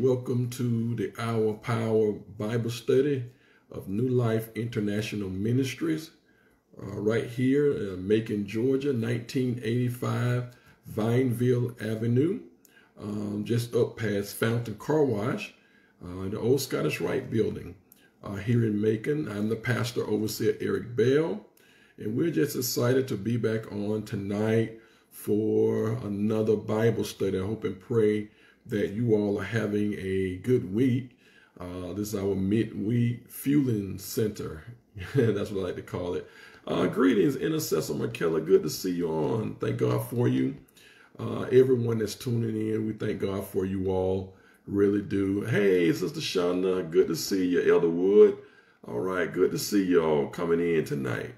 Welcome to the Hour Power Bible Study of New Life International Ministries, uh, right here in Macon, Georgia, 1985 Vineville Avenue, um, just up past Fountain Car Wash, uh, the old Scottish Rite building uh, here in Macon. I'm the pastor overseer Eric Bell. And we're just excited to be back on tonight for another Bible study. I hope and pray that you all are having a good week. Uh, this is our midweek fueling center. That's what I like to call it. Uh, greetings, Intercessor McKellar. Good to see you on. Thank God for you. Uh, everyone that's tuning in, we thank God for you all. Really do. Hey, Sister Shonda, good to see you. Elder Wood. All right, good to see you all coming in tonight.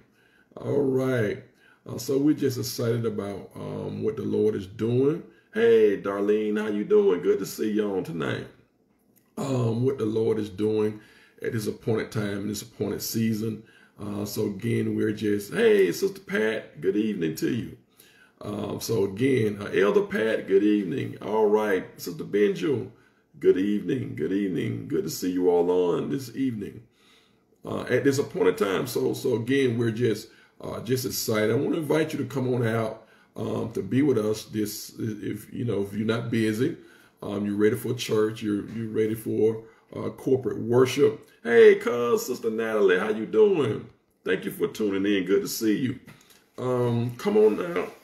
All right. Uh, so we're just excited about um, what the Lord is doing. Hey, Darlene, how you doing? Good to see you on tonight. Um, what the Lord is doing at this appointed time, this appointed season. Uh, so again, we're just, hey, Sister Pat, good evening to you. Um, so again, uh, Elder Pat, good evening. All right, Sister Benjo, good evening, good evening. Good to see you all on this evening uh, at this appointed time. So, so again, we're just uh, just excited. I want to invite you to come on out um, to be with us. This, if you know, if you're not busy, um, you're ready for church, you're you're ready for uh, corporate worship. Hey, cuz, sister Natalie, how you doing? Thank you for tuning in. Good to see you. Um, come on out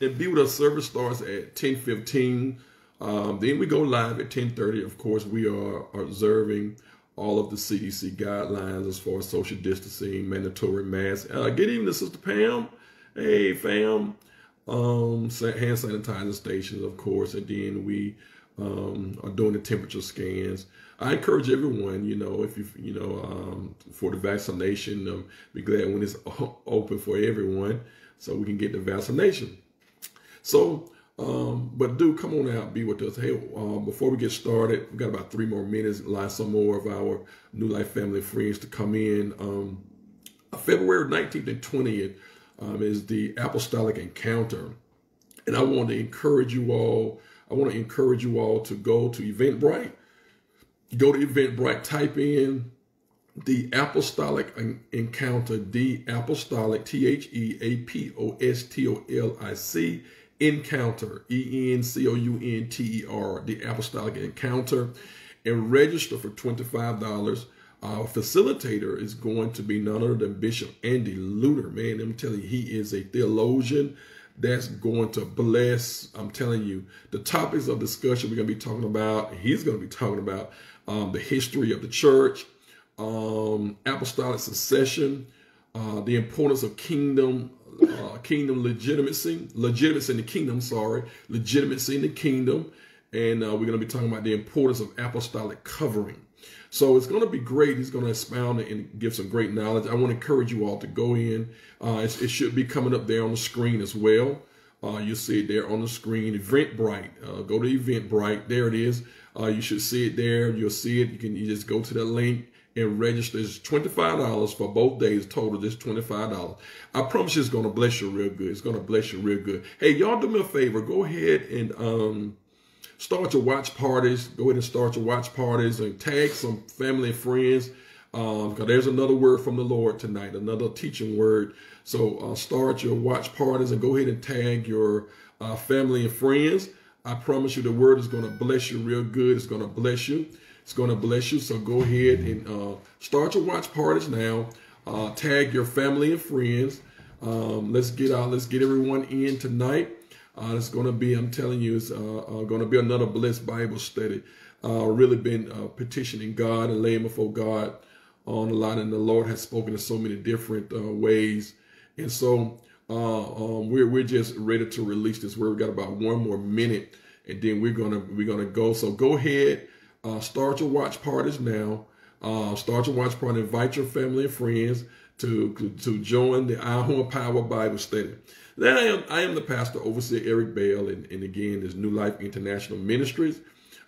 and be with us. Service starts at 10:15. Um, then we go live at 10:30. Of course, we are observing all of the CDC guidelines as far as social distancing, mandatory masks. Uh, good evening, Sister Pam. Hey, fam. Um, hand sanitizer stations, of course, and then we um, are doing the temperature scans. I encourage everyone, you know, if you, you know, um, for the vaccination, um, be glad when it's open for everyone so we can get the vaccination. So um, but do come on out, be with us. Hey, um, before we get started, we got about three more minutes. Allow some more of our New Life family friends to come in. Um, February 19th and 20th um, is the Apostolic Encounter. And I want to encourage you all, I want to encourage you all to go to Eventbrite. Go to Eventbrite, type in the Apostolic Encounter, the Apostolic, T H E A P O S T O L I C Encounter, E N C O U N T E R, the Apostolic Encounter, and register for $25. Our facilitator is going to be none other than Bishop Andy Luter. Man, I'm telling you, he is a theologian that's going to bless. I'm telling you, the topics of discussion we're going to be talking about, he's going to be talking about um, the history of the church, um, apostolic succession, uh, the importance of kingdom uh, kingdom legitimacy, legitimacy in the kingdom, sorry, legitimacy in the kingdom. And uh, we're going to be talking about the importance of apostolic covering. So it's going to be great. He's going to expound and give some great knowledge. I want to encourage you all to go in. Uh, it should be coming up there on the screen as well. Uh, you'll see it there on the screen. Eventbrite. Uh, go to Eventbrite. There it is. Uh, you should see it there. You'll see it. You can you just go to that link and register. It's $25 for both days total, just $25. I promise you it's going to bless you real good. It's going to bless you real good. Hey, y'all do me a favor. Go ahead and um, start your watch parties. Go ahead and start your watch parties and tag some family and friends. Because um, there's another word from the Lord tonight, another teaching word. So uh, start your watch parties and go ahead and tag your uh, family and friends. I promise you the word is going to bless you real good. It's going to bless you. It's going to bless you. So go ahead and uh, start your watch parties now. Uh, tag your family and friends. Um, let's get out. Let's get everyone in tonight. Uh, it's going to be, I'm telling you, it's uh, uh, going to be another blessed Bible study. Uh, really been uh, petitioning God and laying before God on a lot, and the Lord has spoken in so many different ways. And so um, we're we're just ready to release this. Word. We've got about one more minute, and then we're gonna we're gonna go. So go ahead start your watch parties now. Uh, start your watch party. Invite your family and friends to to join the Hour Power Bible Study. Then I am I am the pastor, overseer Eric Bell, and, and again, this New Life International Ministries.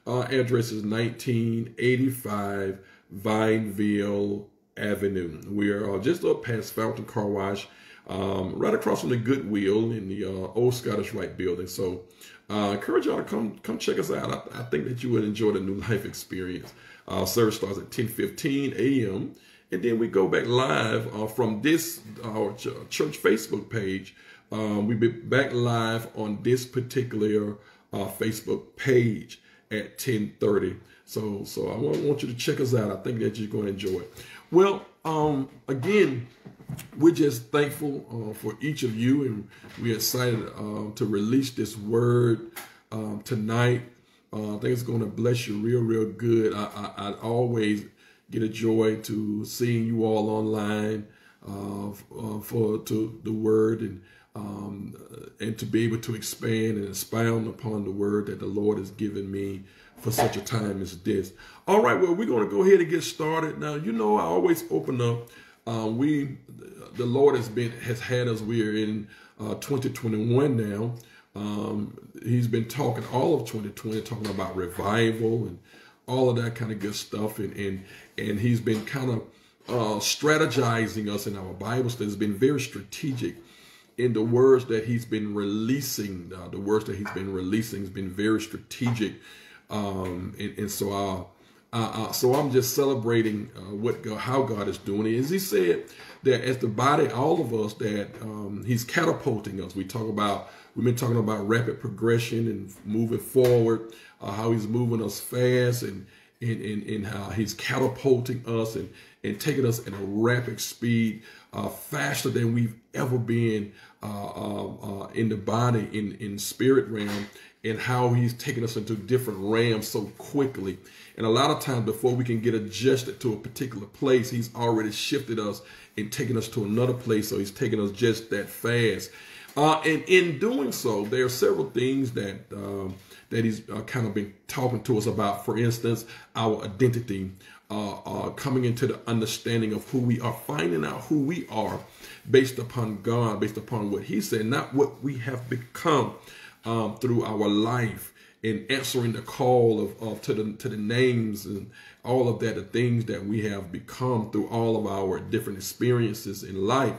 Uh, address is 1985 Vineville Avenue. We are uh, just up past Fountain Car Wash. um, right across from the Goodwill in the uh, old Scottish Rite building. So uh, encourage y'all to come come check us out. I, I, think that you would enjoy the New Life experience. Uh, service starts at 10:15 a.m. and then we go back live uh, from this our ch church Facebook page. Um, we be back live on this particular uh, Facebook page at 10:30. So so I want, want you to check us out. I think that you're going to enjoy it. Well, um, again, we're just thankful uh, for each of you, and we're excited uh, to release this word um, tonight. Uh, I think it's going to bless you real, real good. I, I, I, always get a joy to seeing you all online uh, uh, for to the word and um, and to be able to expand and expound upon the word that the Lord has given me for such a time as this. All right, well, we're going to go ahead and get started. Now, you know, I always open up. Uh, we, the Lord has been has had us. We're in uh, 2021 now. Um, he's been talking all of 2020, talking about revival and all of that kind of good stuff, and and and he's been kind of uh, strategizing us in our Bible study. It's been very strategic in the words that he's been releasing. Uh, the words that he's been releasing has been very strategic um, and, and, so uh, uh, so I'm just celebrating uh, what God, how God is doing it. As He said that as the body, all of us, that um, He's catapulting us. We talk about we've been talking about rapid progression and moving forward, uh, how He's moving us fast, and and, and and how He's catapulting us and and taking us at a rapid speed, uh, faster than we've ever been in the body, in in spirit realm and how he's taken us into different realms so quickly. And a lot of times before we can get adjusted to a particular place, he's already shifted us and taken us to another place. So he's taken us just that fast. Uh, and in doing so, there are several things that um, that he's uh, kind of been talking to us about. For instance, our identity, uh, uh coming into the understanding of who we are, finding out who we are based upon God, based upon what He said, not what we have become um, through our life in answering the call of, of to the to the names and all of that, the things that we have become through all of our different experiences in life.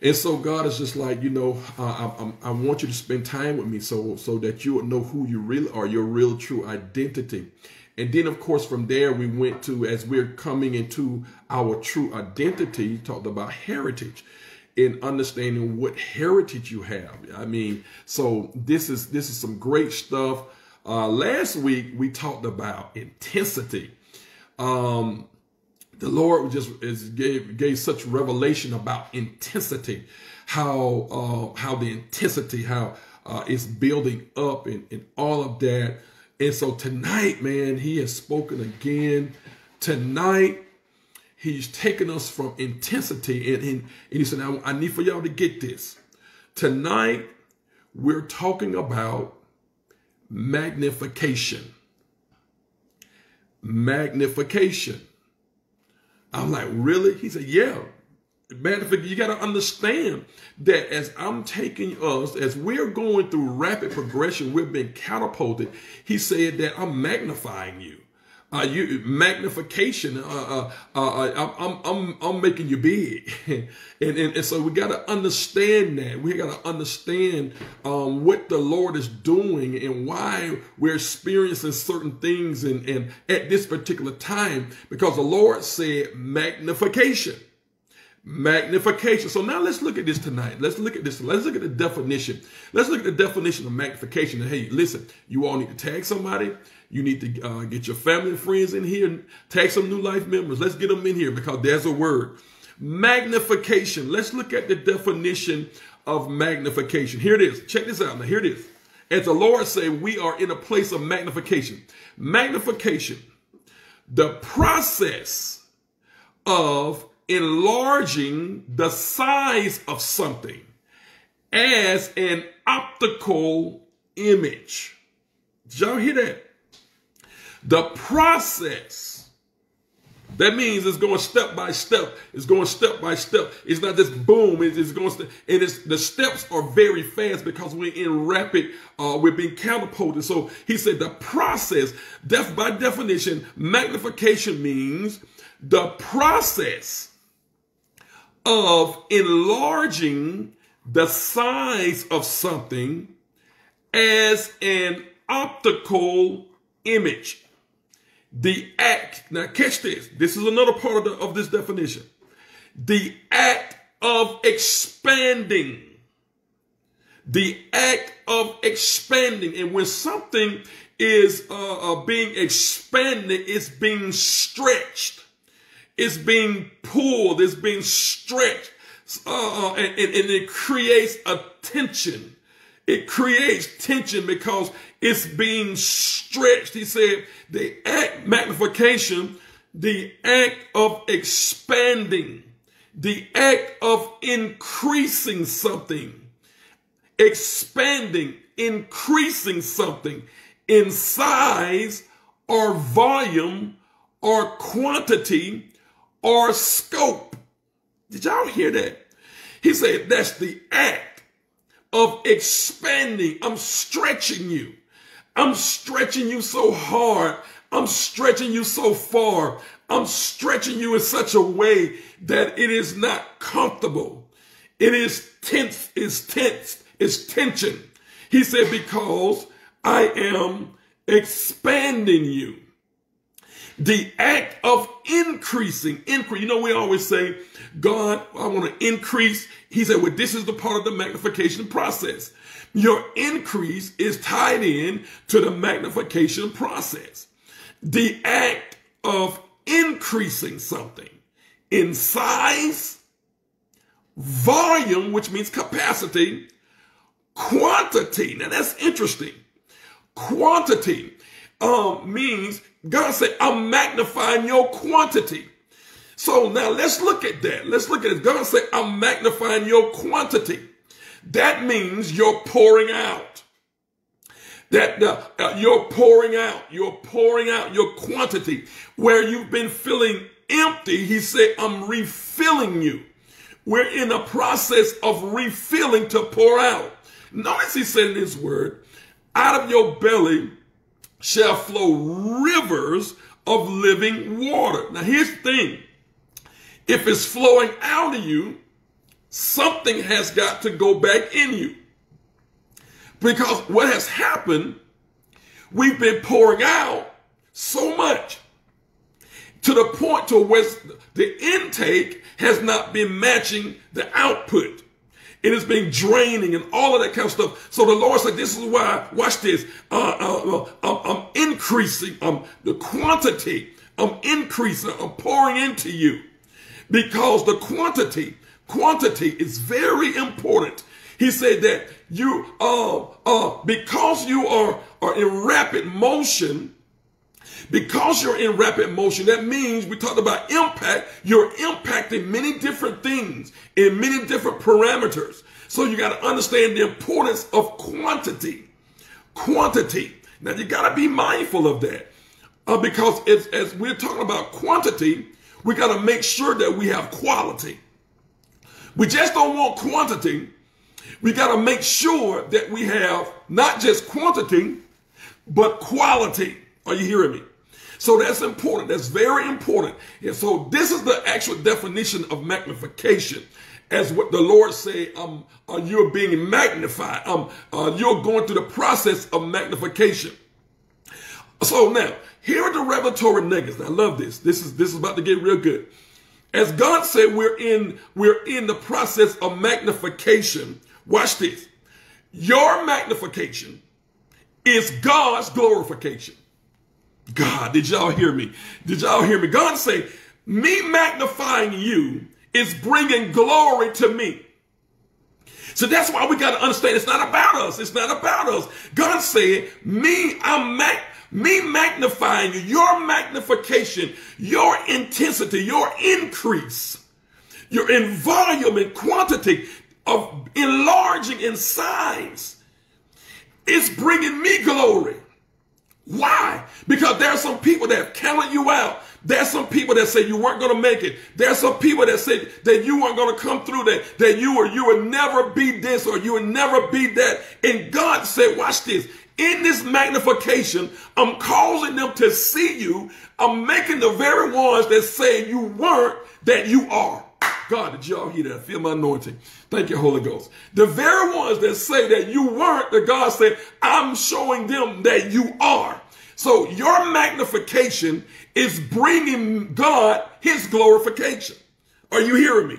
And so God is just like, you know, uh, I, I, want you to spend time with me so so that you would know who you really are, your real true identity. And then, of course, from there, we went to, as we're coming into our true identity, talked about heritage in understanding what heritage you have. I mean, so this is this is some great stuff. Uh, last week we talked about intensity. Um, the Lord just is, gave gave such revelation about intensity, how uh, how the intensity how uh, it's building up and, and all of that. And so tonight, man, He has spoken again. Tonight He's taken us from intensity and, and, and he said, I, I need for y'all to get this. Tonight, we're talking about magnification. Magnification. I'm like, really? He said, yeah. Magnification. You got to understand that as I'm taking us, as we're going through rapid progression, we've been catapulted. He said that I'm magnifying you uh, you magnification. Uh, uh, uh, uh I'm, I'm, I'm making you big, and, and, and so we got to understand that. We got to understand um, what the Lord is doing and why we're experiencing certain things, and, and at this particular time, because the Lord said magnification magnification. So now let's look at this tonight. Let's look at this. Let's look at the definition. Let's look at the definition of magnification. And hey, listen, you all need to tag somebody. You need to uh, get your family and friends in here. Tag some new life members. Let's get them in here because there's a word. Magnification. Let's look at the definition of magnification. Here it is. Check this out. Now, here it is. As the Lord say, we are in a place of magnification. Magnification, the process of enlarging the size of something as an optical image. Did y'all hear that? The process. That means it's going step by step. It's going step by step. It's not just boom. It's, going step. And it's, the steps are very fast because we're in rapid, uh, we're being catapulted. So he said the process, def, by definition, magnification means the process of enlarging the size of something as an optical image. The act, now catch this, this is another part of, the, of this definition. The act of expanding. The act of expanding. And when something is uh, uh, being expanded, it's being stretched. It's being pulled, it's being stretched. Uh, and, and, and it creates a tension. It creates tension because it's being stretched. He said the act magnification, the act of expanding, the act of increasing something, expanding, increasing something in size or volume or quantity or scope. Did y'all hear that? He said that's the act of expanding. I'm stretching you. I'm stretching you so hard. I'm stretching you so far. I'm stretching you in such a way that it is not comfortable. It is tense, is tense, is tension. He said, because I am expanding you. The act of increasing, increase. You know, we always say, God, I want to increase. He said, well, this is the part of the magnification process. Your increase is tied in to the magnification process. The act of increasing something in size, volume, which means capacity, quantity. Now that's interesting. Quantity um, means God said, I'm magnifying your quantity. So now let's look at that. Let's look at it. God said, I'm magnifying your quantity. That means you're pouring out. That uh, uh, you're pouring out, you're pouring out your quantity. Where you've been feeling empty, he said, I'm refilling you. We're in a process of refilling to pour out. Notice he said in his word, out of your belly shall flow rivers of living water. Now here's the thing. If it's flowing out of you, something has got to go back in you. Because what has happened, we've been pouring out so much to the point to where the intake has not been matching the output. It has been draining and all of that kind of stuff. So the Lord said, this is why, watch this, uh, uh, uh, I'm, I'm, increasing um, the quantity. I'm increasing, I'm pouring into you because the quantity, quantity is very important. He said that you, uh, uh, because you are, are in rapid motion, because you're in rapid motion, that means we talked about impact. You're impacting many different things in many different parameters. So you got to understand the importance of quantity. Quantity. Now you got to be mindful of that uh, because as, as we're talking about quantity, we got to make sure that we have quality. We just don't want quantity. We got to make sure that we have not just quantity, but quality. Are you hearing me? So that's important. That's very important. And so this is the actual definition of magnification. As what the Lord say, um, uh, you're being magnified. Um, uh, you're going through the process of magnification. So now, here are the revelatory nuggets. I love this. This is this is about to get real good. As God said, we're in we're in the process of magnification. Watch this. Your magnification is God's glorification. God, did y'all hear me? Did y'all hear me? God say, me magnifying you is bringing glory to me. So that's why we got to understand it's not about us. It's not about us. God said, me, I'm mag- me magnifying you, your magnification, your intensity, your increase, your in volume and quantity of enlarging in size. It's bringing me glory. Why? Because there are some people that counted you out. There's some people that say you weren't going to make it. There's some people that say that you weren't going to come through that, that you were, you would never be this or you would never be that. And God said, watch this. In this magnification, I'm causing them to see you. I'm making the very ones that say you weren't that you are. God, did y'all hear that? Feel my anointing. Thank you, Holy Ghost. The very ones that say that you weren't, that God said, I'm showing them that you are. So your magnification is bringing God his glorification. Are you hearing me?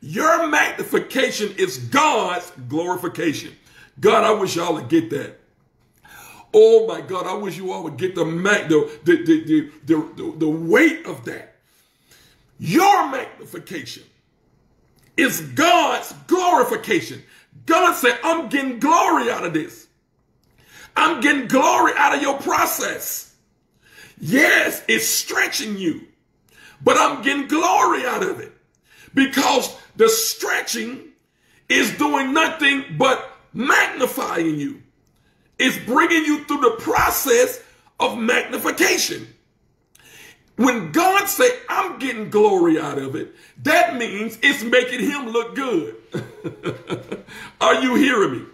Your magnification is God's glorification. God, I wish y'all would get that. Oh my God, I wish you all would get the, the, the, the, the, the weight of that. Your magnification is God's glorification. God said, I'm getting glory out of this. I'm getting glory out of your process. Yes, it's stretching you, but I'm getting glory out of it because the stretching is doing nothing but magnifying you. It's bringing you through the process of magnification. When God say, I'm getting glory out of it, that means it's making him look good. Are you hearing me?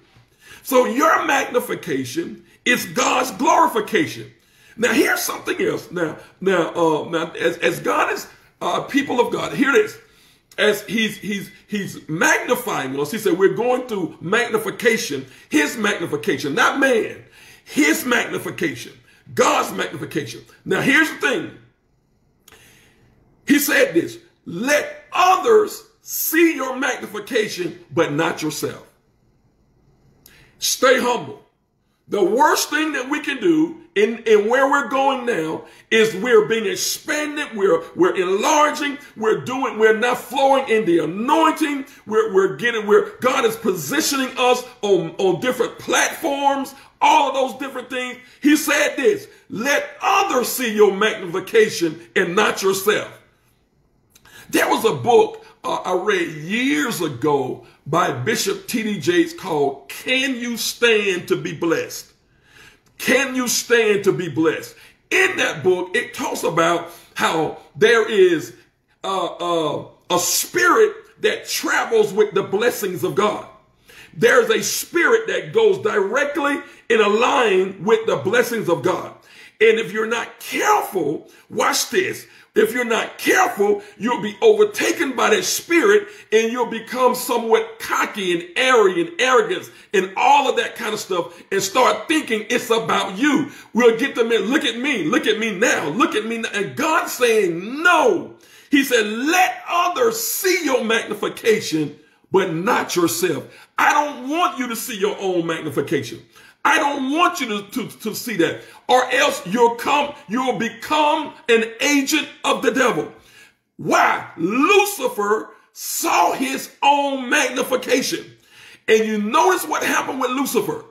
So your magnification is God's glorification. Now here's something else. Now, now, uh, now as, as God is uh, people of God, here it is. As he's he's he's magnifying us, he said we're going through magnification, his magnification, not man, his magnification, God's magnification. Now here's the thing. He said this, let others see your magnification, but not yourself. Stay humble. The worst thing that we can do in, in where we're going now is we're being expanded. We're, we're enlarging. We're doing, we're not flowing in the anointing. We're, we're getting where God is positioning us on, on different platforms, all of those different things. He said this, let others see your magnification and not yourself. There was a book uh, I read years ago by Bishop T.D. Jakes called Can You Stand to Be Blessed? Can You Stand to Be Blessed? In that book, it talks about how there is uh, uh, a spirit that travels with the blessings of God. There's a spirit that goes directly in a line with the blessings of God. And if you're not careful, watch this. If you're not careful, you'll be overtaken by that spirit and you'll become somewhat cocky and airy and arrogant and all of that kind of stuff and start thinking it's about you. We'll get them in. Look at me. Look at me now. Look at me now. And God's saying no. He said, let others see your magnification, but not yourself. I don't want you to see your own magnification. I don't want you to, to, to see that. Or else you'll come, you'll become an agent of the devil. Why? Lucifer saw his own magnification. And you notice what happened with Lucifer.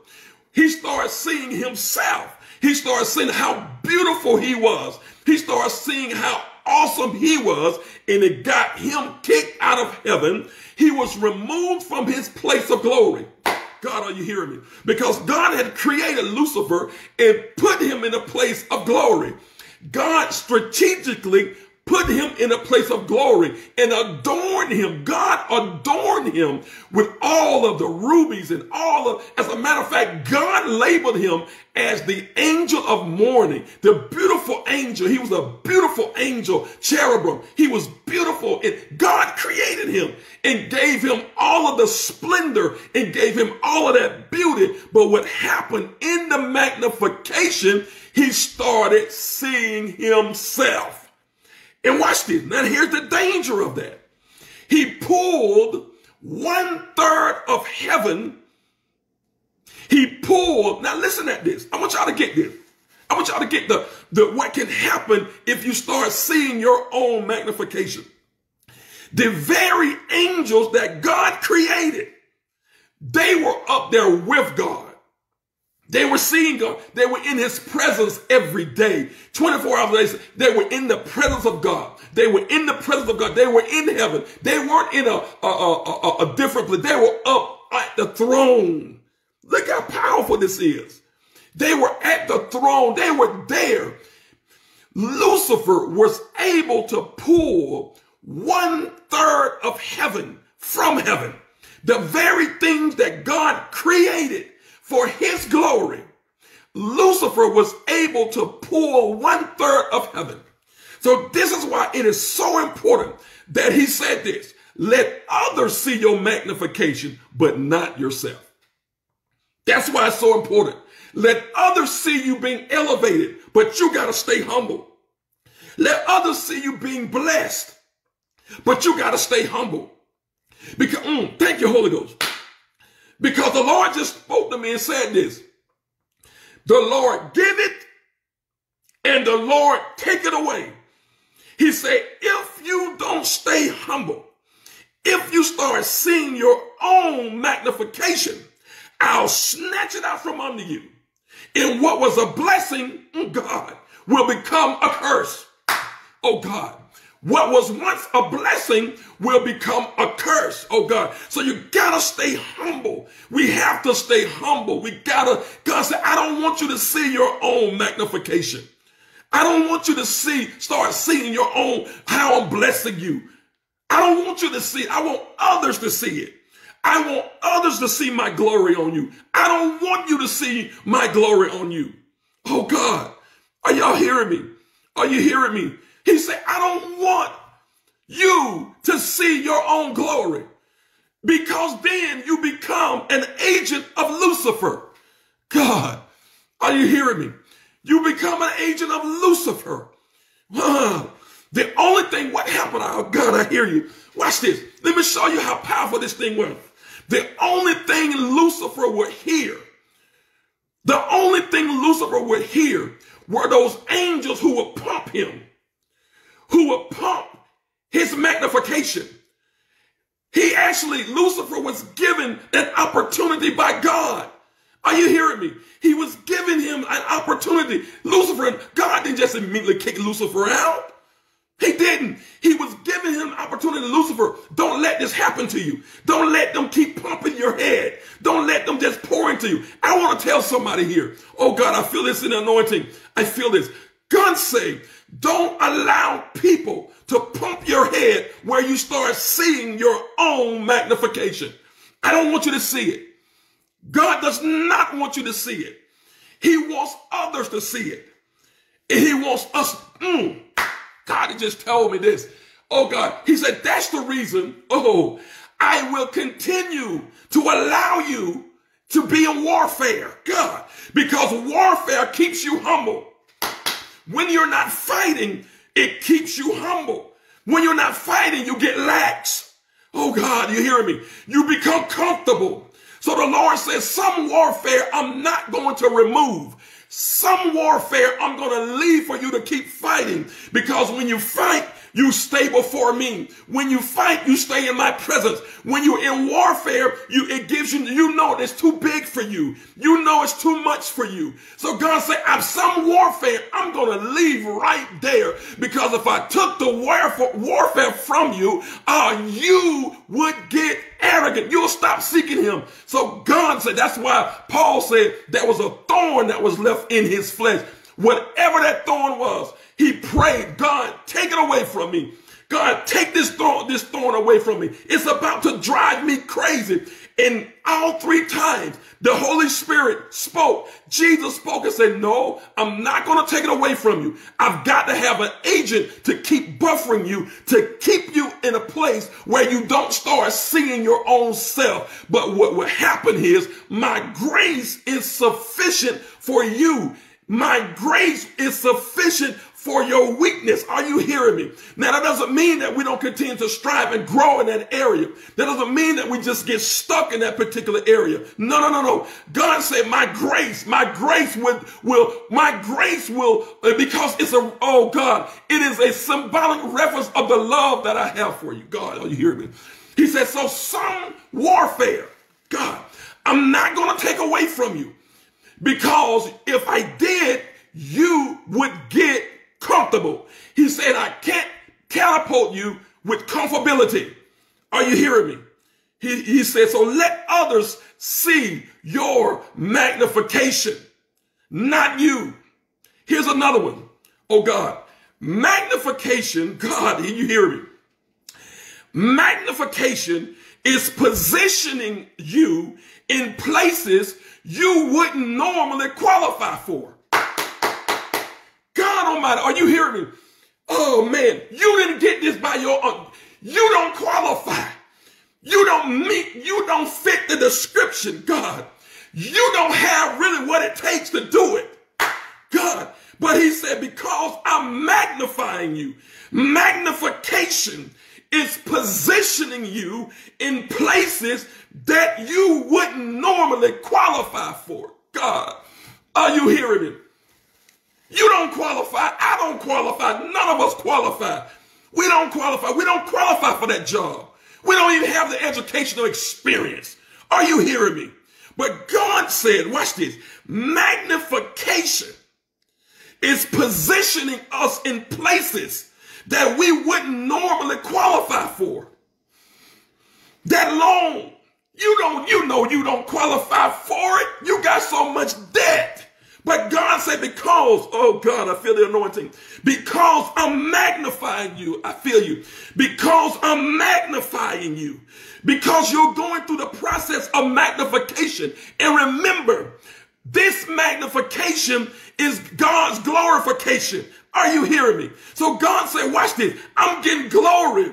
He started seeing himself. He started seeing how beautiful he was. He started seeing how awesome he was. And it got him kicked out of heaven. He was removed from his place of glory. God, are you hearing me? Because God had created Lucifer and put him in a place of glory. God strategically put him in a place of glory and adorn him. God adorned him with all of the rubies and all of, as a matter of fact, God labeled him as the angel of morning, the beautiful angel. He was a beautiful angel, cherubim. He was beautiful and God created him and gave him all of the splendor and gave him all of that beauty. But what happened in the magnification, he started seeing himself. And watch this. Now here's the danger of that. He pulled one third of heaven. He pulled. Now listen at this. I want y'all to get this. I want y'all to get the, the what can happen if you start seeing your own magnification. The very angels that God created, they were up there with God. They were seeing God. They were in his presence every day. 24 hours a day. They were in the presence of God. They were in the presence of God. They were in heaven. They weren't in a, a, a, a different place. They were up at the throne. Look how powerful this is. They were at the throne. They were there. Lucifer was able to pull one third of heaven from heaven. The very things that God created for his glory, Lucifer was able to pull one third of heaven. So this is why it is so important that he said this. let others see your magnification, but not yourself. That's why it's so important. Let others see you being elevated, but you got to stay humble. Let others see you being blessed, but you got to stay humble. Because, mm, thank you, Holy Ghost. Because the Lord just spoke to me and said this. The Lord give it and the Lord take it away. He said, if you don't stay humble, if you start seeing your own magnification, I'll snatch it out from under you. And what was a blessing, mm, God, will become a curse. Oh God, what was once a blessing will become a curse, oh God. So you gotta stay humble. We have to stay humble. We gotta, God said, I don't want you to see your own magnification. I don't want you to see, start seeing your own, how I'm blessing you. I don't want you to see. I want others to see it. I want others to see my glory on you. I don't want you to see my glory on you. Oh God, are y'all hearing me? Are you hearing me? He said, I don't want you to see your own glory because then you become an agent of Lucifer. God, are you hearing me? You become an agent of Lucifer. The only thing, what happened? Oh God, I hear you. Watch this. Let me show you how powerful this thing was. The only thing Lucifer would hear, the only thing Lucifer would hear were those angels who would pump him, who would pump his magnification. He actually, Lucifer was given an opportunity by God. Are you hearing me? He was giving him an opportunity. Lucifer, God didn't just immediately kick Lucifer out. He didn't. He was giving him opportunity. Lucifer, don't let this happen to you. Don't let them keep pumping your head. Don't let them just pour into you. I want to tell somebody here. Oh God, I feel this in anointing. I feel this. God safe. don't allow people to pump your head where you start seeing your own magnification. I don't want you to see it. God does not want you to see it. He wants others to see it. He wants us. Mm, God, just told me this. Oh God, he said, that's the reason. Oh, I will continue to allow you to be in warfare. God, because warfare keeps you humble. When you're not fighting, it keeps you humble. When you're not fighting, you get lax. Oh God, you hear me? You become comfortable. So the Lord says, some warfare I'm not going to remove. Some warfare I'm going to leave for you to keep fighting because when you fight, you stay before me. When you fight, you stay in my presence. When you're in warfare, you it gives you you know it's too big for you. You know it's too much for you. So God said, "I'm some warfare. I'm going to leave right there because if I took the warfare, warfare from you, uh, you would get arrogant. You'll stop seeking him. So God said, that's why Paul said there was a thorn that was left in his flesh. Whatever that thorn was, he prayed, God, take it away from me. God, take this thorn, this thorn away from me. It's about to drive me crazy. And all three times the Holy Spirit spoke. Jesus spoke and said, no, I'm not going to take it away from you. I've got to have an agent to keep buffering you, to keep you in a place where you don't start seeing your own self. But what will happen is my grace is sufficient for you. My grace is sufficient for your weakness. Are you hearing me? Now, that doesn't mean that we don't continue to strive and grow in that area. That doesn't mean that we just get stuck in that particular area. No, no, no, no. God said, my grace, my grace will, will, my grace will, uh, because it's a, oh God, it is a symbolic reference of the love that I have for you. God, are you hearing me? He said, so some warfare, God, I'm not going to take away from you because if I did, you would get comfortable. He said, I can't catapult you with comfortability. Are you hearing me? He, he said, so let others see your magnification, not you. Here's another one. Oh God, magnification, God, you hear me? Magnification is positioning you in places you wouldn't normally qualify for. God Almighty, are you hearing me? Oh man, you didn't get this by your own. You don't qualify. You don't meet, you don't fit the description, God. You don't have really what it takes to do it. God. But he said, because I'm magnifying you, magnification is positioning you in places that you wouldn't normally qualify for. God, are you hearing me? You don't qualify. I don't qualify. None of us qualify. We don't qualify. We don't qualify for that job. We don't even have the educational experience. Are you hearing me? But God said, watch this, magnification is positioning us in places that we wouldn't normally qualify for. That loan, you don't, you know you don't qualify for it. You got so much debt. But God said, because, oh God, I feel the anointing. Because I'm magnifying you. I feel you. Because I'm magnifying you. Because you're going through the process of magnification. And remember, this magnification is God's glorification. Are you hearing me? So God said, watch this. I'm getting glory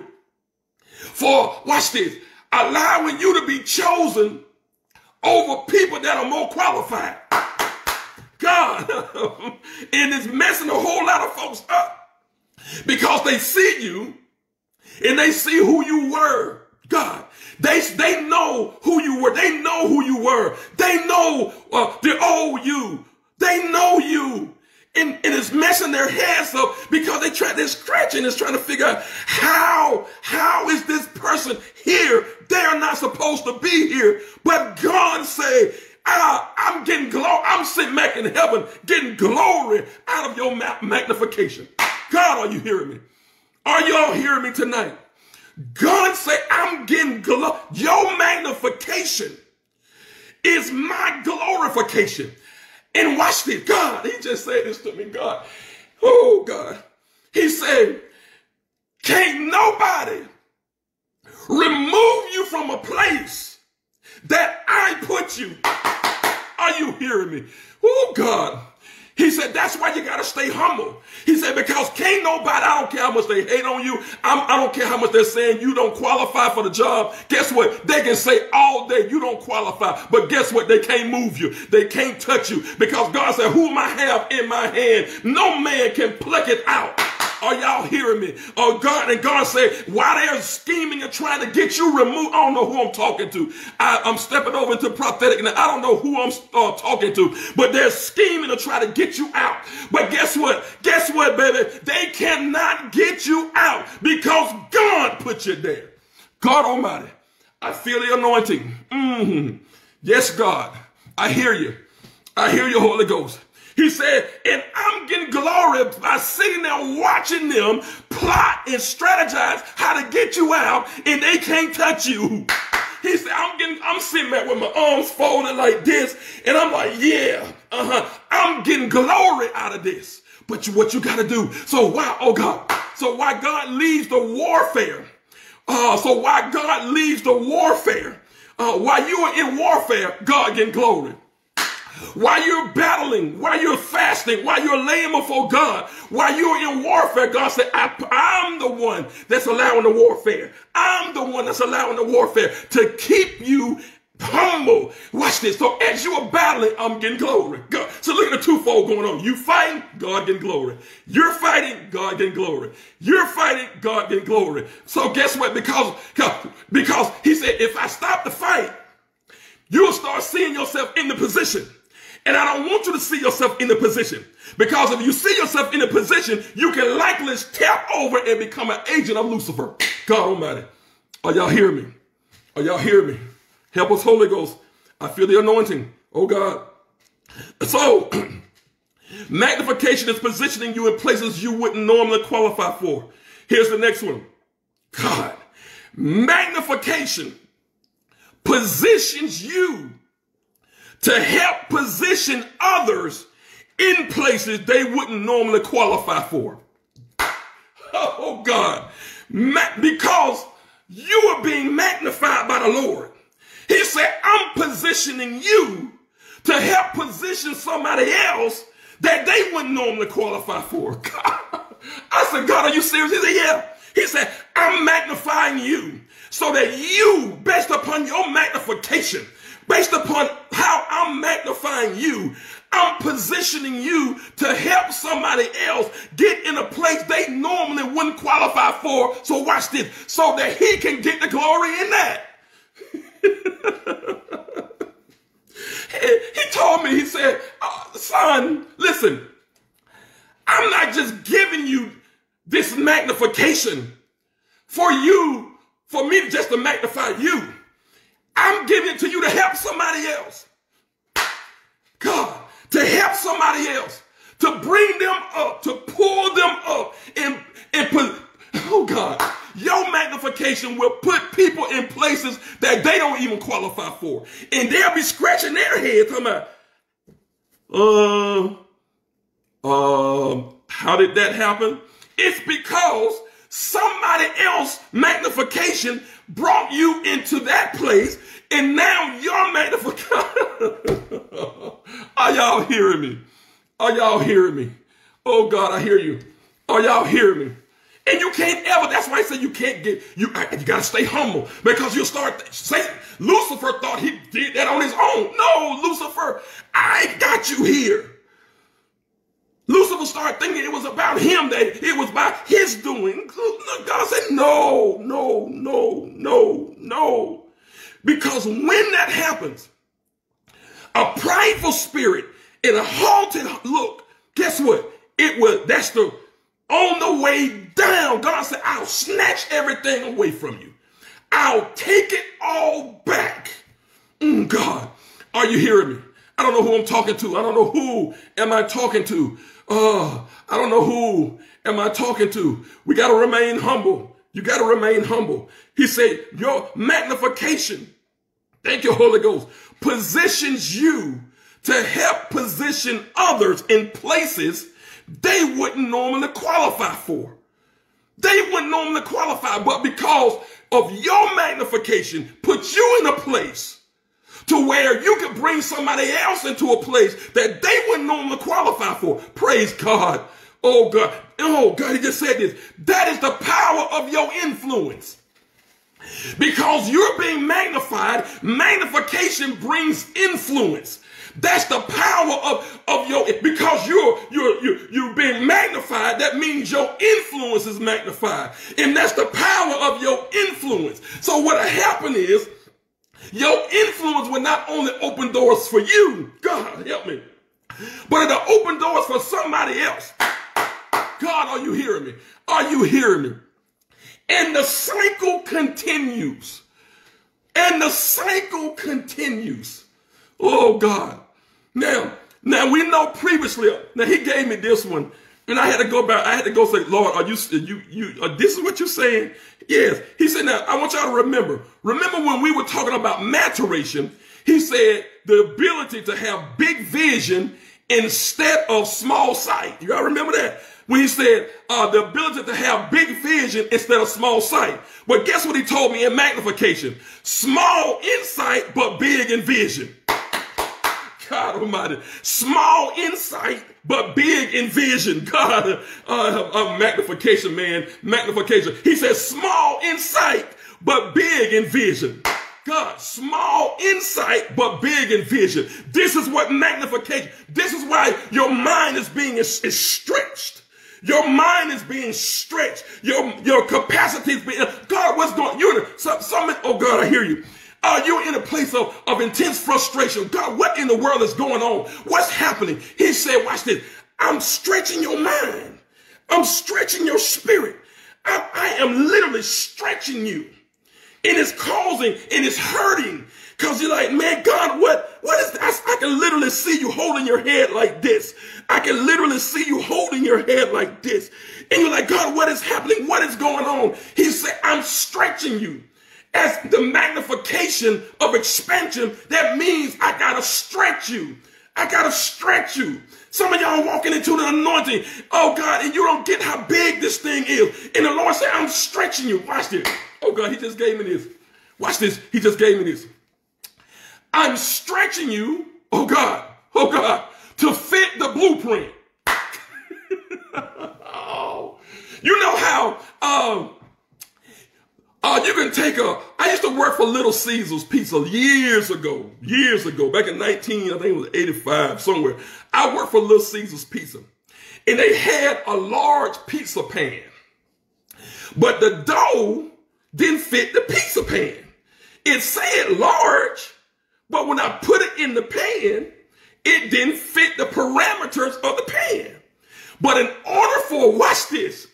for, watch this, allowing you to be chosen over people that are more qualified. God. and it's messing a whole lot of folks up because they see you and they see who you were. God, they, they know who you were. They know who you were. They know uh, the old you. They know you. And, and it's messing their heads up because they try, they're scratching, is trying to figure out how, how is this person here? They are not supposed to be here. But God said, I, I'm getting glory. I'm sitting back in heaven getting glory out of your magnification. God, are you hearing me? Are y'all hearing me tonight? God say, I'm getting glory. Your magnification is my glorification. And watch this. God, he just said this to me, God. Oh, God. He said, can't nobody remove you from a place that I put you. Are you hearing me? Oh, God. He said, that's why you got to stay humble. He said, because can't nobody, I don't care how much they hate on you. I'm, I do not care how much they're saying you don't qualify for the job. Guess what? They can say all day you don't qualify. But guess what? They can't move you. They can't touch you because God said, whom I have in my hand, no man can pluck it out. Are y'all hearing me? Oh God, and God said, why they're scheming and trying to get you removed, I don't know who I'm talking to. I, am stepping over into prophetic and I don't know who I'm uh, talking to, but they're scheming to try to get you out. But guess what? Guess what, baby? They cannot get you out because God put you there. God Almighty, I feel the anointing. Mm-hmm. Yes, God, I hear you. I hear you, Holy Ghost. He said, and I'm getting glory by sitting there watching them plot and strategize how to get you out, and they can't touch you. He said, I'm getting, I'm sitting there with my arms folded like this, and I'm like, yeah, uh-huh, I'm getting glory out of this. But you, what you gotta do? So why, oh God, so why God leaves the warfare? Uh, so why God leaves the warfare? Uh, while you are in warfare, God getting glory. While you're battling, while you're fasting, while you're laying before God, while you're in warfare, God said, I, am the one that's allowing the warfare. I'm the one that's allowing the warfare to keep you humble. Watch this. So as you are battling, I'm getting glory. God. So look at the twofold going on. You fighting, God getting glory. You're fighting, God getting glory. You're fighting, God getting glory. So guess what? Because, because he said, if I stop the fight, you'll start seeing yourself in the position. And I don't want you to see yourself in the position. Because if you see yourself in a position, you can likely tap over and become an agent of Lucifer. God Almighty. Are y'all hearing me? Are y'all hearing me? Help us, Holy Ghost. I feel the anointing. Oh God. So, magnification is positioning you in places you wouldn't normally qualify for. Here's the next one. God. Magnification positions you to help position others in places they wouldn't normally qualify for. Oh God, because you are being magnified by the Lord. He said, I'm positioning you to help position somebody else that they wouldn't normally qualify for. God. I said, God, are you serious? He said, yeah. He said, I'm magnifying you so that you, based upon your magnification, based upon how I'm magnifying you, I'm positioning you to help somebody else get in a place they normally wouldn't qualify for. So watch this, so that he can get the glory in that. he told me, he said, uh, son, listen, I'm not just giving you this magnification for you, for me just to magnify you. I'm giving it to you to help somebody else. God, to help somebody else, to bring them up, to pull them up, and, and put, oh God, your magnification will put people in places that they don't even qualify for. And they'll be scratching their head talking about, uh, um, how did that happen? It's because somebody else magnification brought you into that place and now your magnification. Are y'all hearing me? Are y'all hearing me? Oh God, I hear you. Are y'all hearing me? And you can't ever, that's why I say you can't get, you, you gotta stay humble because you'll start, Satan, Lucifer thought he did that on his own. No, Lucifer, I got you here. Lucifer started thinking it was about him, that it was by his doing. God said, no, no, no, no, no. Because when that happens, a prideful spirit and a haunted look, guess what? It was, that's the, on the way down, God said, I'll snatch everything away from you. I'll take it all back. Mm, God, are you hearing me? I don't know who I'm talking to. I don't know who am I talking to. Oh, I don't know who am I talking to. We got to remain humble. You got to remain humble. He said, your magnification, thank you, Holy Ghost, positions you to help position others in places they wouldn't normally qualify for. They wouldn't normally qualify, but because of your magnification, put you in a place to where you could bring somebody else into a place that they wouldn't normally qualify for. Praise God. Oh God. Oh God, he just said this. That is the power of your influence. Because you're being magnified, magnification brings influence. That's the power of, of your, because you're, you're, you're, you're being magnified, that means your influence is magnified. And that's the power of your influence. So what happened is, your influence will not only open doors for you, God help me, but it'll open doors for somebody else. God, are you hearing me? Are you hearing me? And the cycle continues. And the cycle continues. Oh God. Now, now we know previously, now he gave me this one and I had to go back. I had to go say, Lord, are you, you, you, uh, this is what you're saying? Yes. He said, now I want y'all to remember, remember when we were talking about maturation, he said the ability to have big vision instead of small sight. You all remember that? When he said uh, the ability to have big vision instead of small sight. But guess what he told me in magnification? Small insight, but big in vision. God Almighty. Small insight, but big in vision. God, uh, magnification, man, magnification. He says small in sight, but big in vision. God, small insight, but big in vision. This is what magnification, this is why your mind is being is, is stretched. Your mind is being stretched. Your, your capacity is being, God, what's going, you're some, some, oh God, I hear you. Are you in a place of, of intense frustration? God, what in the world is going on? What's happening? He said, watch this. I'm stretching your mind. I'm stretching your spirit. I, I am literally stretching you. And it's causing and it's hurting. Cause you're like, man, God, what, what is that? I can literally see you holding your head like this. I can literally see you holding your head like this. And you're like, God, what is happening? What is going on? He said, I'm stretching you as the magnification of expansion, that means I gotta stretch you. I gotta stretch you. Some of y'all walking into the anointing. Oh God, and you don't get how big this thing is. And the Lord said, I'm stretching you. Watch this. Oh God, he just gave me this. Watch this. He just gave me this. I'm stretching you, oh God, oh God, to fit the blueprint. oh. You know how um, Oh, could take a, I used to work for Little Caesars Pizza years ago, years ago, back in 19, I think it was 85, somewhere. I worked for Little Caesars Pizza and they had a large pizza pan, but the dough didn't fit the pizza pan. It said large, but when I put it in the pan, it didn't fit the parameters of the pan. But in order for, watch this,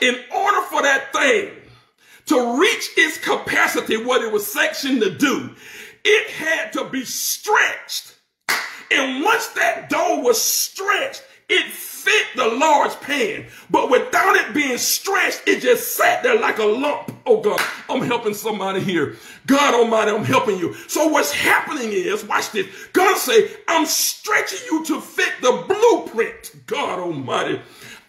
in order for that thing to reach its capacity, what it was sectioned to do, it had to be stretched. And once that dough was stretched, it fit the large pan, but without it being stretched, it just sat there like a lump. Oh God, I'm helping somebody here. God Almighty, I'm helping you. So what's happening is, watch this. God say, I'm stretching you to fit the blueprint. God Almighty.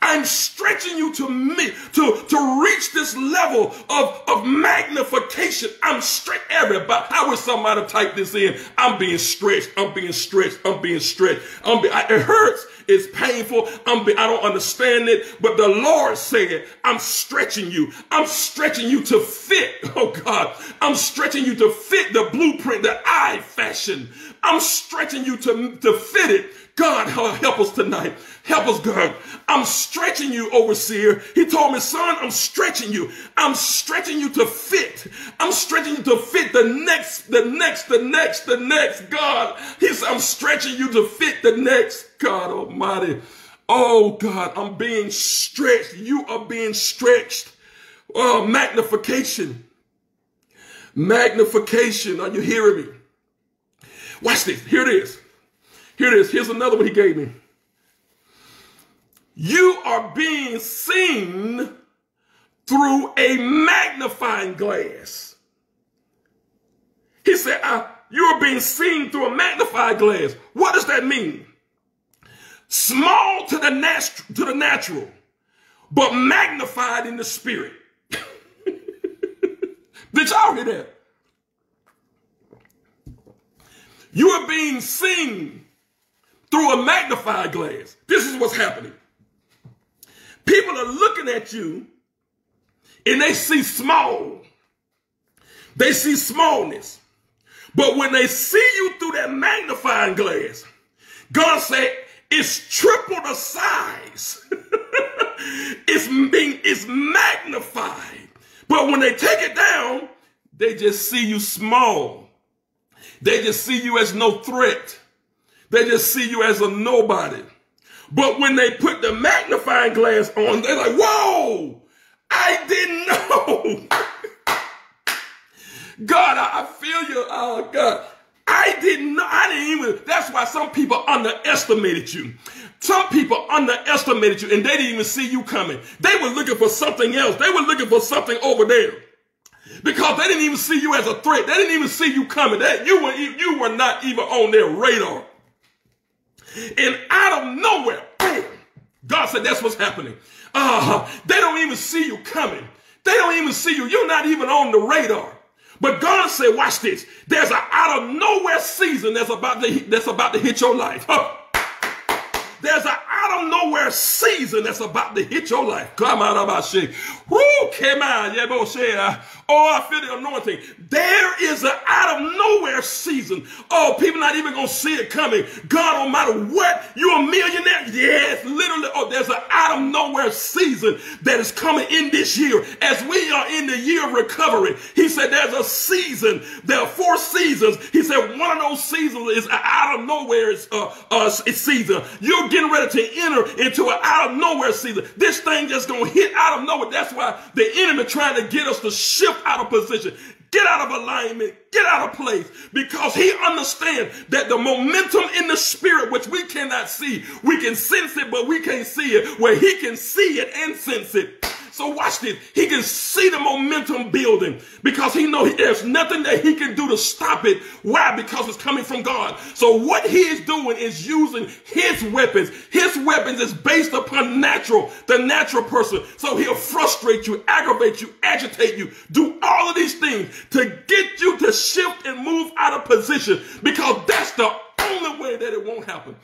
I'm stretching you to me to, to reach this level of, of magnification. I'm stretched. Everybody, how would somebody type this in? I'm being stretched. I'm being stretched. I'm being stretched. I'm be, it hurts. It's painful. I'm be, I don't understand it. But the Lord said, I'm stretching you. I'm stretching you to fit. Oh God, I'm stretching you to fit the blueprint that I fashioned. I'm stretching you to, to fit it. God, help us tonight. Help us, God. I'm stretching you, overseer. He told me, son, I'm stretching you. I'm stretching you to fit. I'm stretching you to fit the next, the next, the next, the next. God, he said, I'm stretching you to fit the next. God Almighty. Oh, God, I'm being stretched. You are being stretched. Oh, magnification. Magnification. Are you hearing me? Watch this. Here it is. Here it is. Here's another one he gave me. You are being seen through a magnifying glass. He said, uh, you are being seen through a magnifying glass. What does that mean? Small to the, nat- to the natural, but magnified in the spirit. Did y'all hear that? You are being seen through a magnifying glass. This is what's happening. People are looking at you and they see small. They see smallness. But when they see you through that magnifying glass, God said it's triple the size. it's being it's magnified. But when they take it down, they just see you small. They just see you as no threat. They just see you as a nobody. But when they put the magnifying glass on, they're like, whoa, I didn't know. God, I, feel you. Oh, God. I didn't know. I didn't even. That's why some people underestimated you. Some people underestimated you and they didn't even see you coming. They were looking for something else. They were looking for something over there because they didn't even see you as a threat. They didn't even see you coming. That you were you were not even on their radar. And out of nowhere, bam, God said, that's what's happening. Uh, they don't even see you coming. They don't even see you. You're not even on the radar. But God said, watch this. There's an out of nowhere season that's about to, that's about to hit your life. Huh. There's an out of nowhere season that's about to hit your life. Come out of my shit. Woo, come on. Oh, I feel the anointing. There is an out of nowhere season. Oh, people not even going to see it coming. God, no matter what, you're a millionaire. Yes, literally. Oh, there's an out of nowhere season that is coming in this year. As we are in the year of recovery, he said there's a season. There are four seasons. He said one of those seasons is out of nowhere uh, uh, season. You're getting ready to enter into an out of nowhere season. This thing just going to hit out of nowhere. That's why the enemy trying to get us to shift out of position, get out of alignment, get out of place. Because he understands that the momentum in the spirit, which we cannot see, we can sense it, but we can't see it, where he can see it and sense it. So watch this. He can see the momentum building because he knows there's nothing that he can do to stop it. Why? Because it's coming from God. So what he is doing is using his weapons. His weapons is based upon natural, the natural person. So he'll frustrate you, aggravate you, agitate you, do all of these things to get you to shift and move out of position because that's the only way that it won't happen.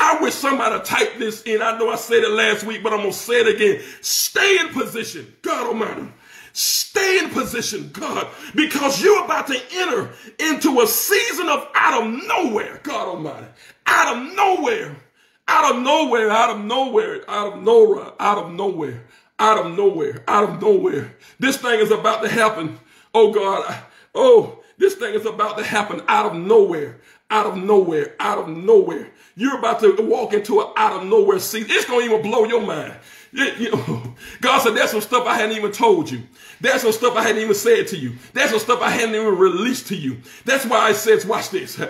I wish somebody typed this in. I know I said it last week, but I'm going to say it again. Stay in position. God Almighty. Stay in position, God, because you're about to enter into a season of out of nowhere, God Almighty, out of nowhere, out of nowhere, out of nowhere, out of nowhere, out of nowhere, out of nowhere, out of nowhere. This thing is about to happen. Oh God, oh, this thing is about to happen out of nowhere, out of nowhere, out of nowhere. You're about to walk into an out of nowhere season. It's going to even blow your mind. God said, there's some stuff I hadn't even told you. There's some stuff I hadn't even said to you. There's some stuff I hadn't even released to you. That's why it says, watch this. Uh,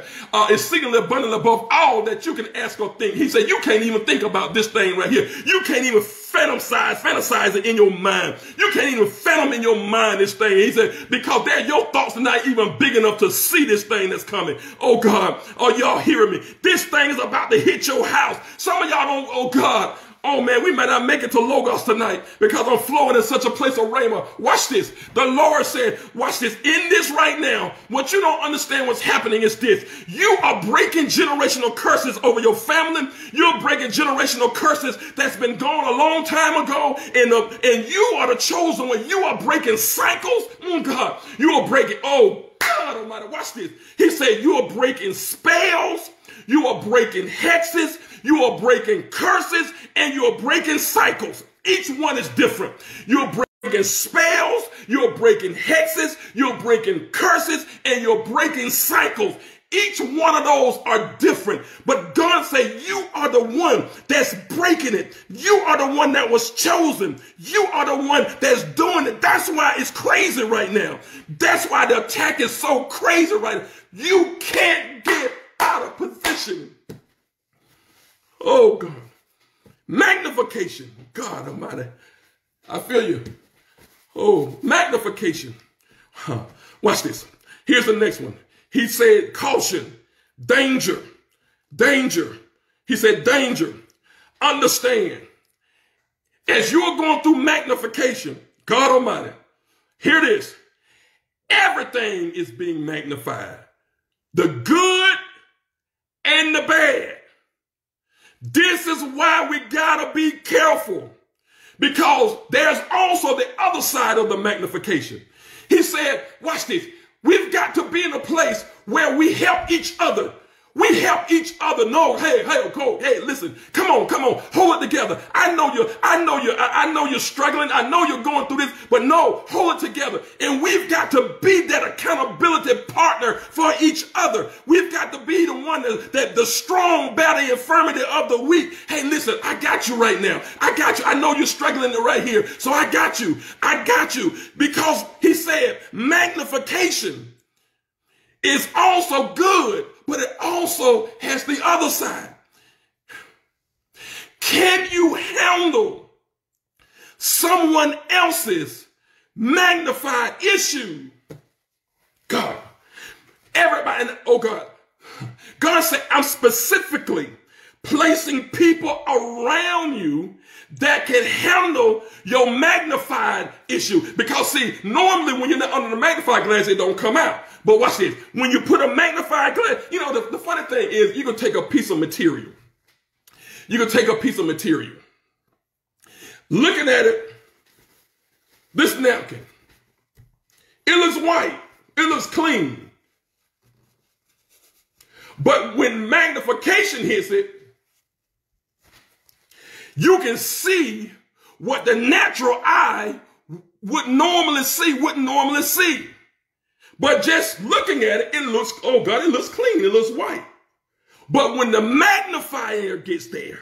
it's exceedingly abundant above all that you can ask or think. He said, you can't even think about this thing right here. You can't even fantasize, fantasize it in your mind. You can't even phantom in your mind this thing. He said, because there your thoughts are not even big enough to see this thing that's coming. Oh God, are y'all hearing me? This thing is about to hit your house. Some of y'all don't, oh God, Oh man, we might not make it to Logos tonight because I'm flowing in such a place of Rhema. Watch this. The Lord said, watch this. In this right now, what you don't understand what's happening is this. You are breaking generational curses over your family. You're breaking generational curses that's been gone a long time ago. And, uh, and you are the chosen one. You are breaking cycles. Oh God, you are breaking. Oh God Almighty, watch this. He said you are breaking spells. You are breaking hexes. You are breaking curses and you're breaking cycles. Each one is different. You're breaking spells, you're breaking hexes, you're breaking curses, and you're breaking cycles. Each one of those are different. But God said, you are the one that's breaking it. You are the one that was chosen. You are the one that's doing it. That's why it's crazy right now. That's why the attack is so crazy right now. You can't get out of position. Oh God. Magnification. God Almighty. I feel you. Oh, magnification. Huh. Watch this. Here's the next one. He said, caution, danger, danger. He said, danger. Understand. As you're going through magnification, God Almighty, hear this. Everything is being magnified. The good and the bad. This is why we gotta be careful because there's also the other side of the magnification. He said, watch this. We've got to be in a place where we help each other we help each other know, hey, hey, Cole, hey, listen, come on, come on, hold it together. I know you're, I know you're, I know you're struggling. I know you're going through this, but no, hold it together. And we've got to be that accountability partner for each other. We've got to be the one that, that the strong battle the infirmity of the weak. Hey, listen, I got you right now. I got you. I know you're struggling right here. So I got you. I got you because he said magnification is also good but it also has the other side. Can you handle someone else's magnified issue? God, everybody, oh God, God said, I'm specifically placing people around you that can handle your magnified issue. Because see, normally when you're not under the magnified glass, it don't come out. But watch this. When you put a magnifying glass, you know, the, the funny thing is you can take a piece of material. You can take a piece of material. Looking at it, this napkin, it looks white. It looks clean. But when magnification hits it, you can see what the natural eye would normally see, wouldn't normally see. But just looking at it, it looks, oh God, it looks clean. It looks white. But when the magnifier gets there,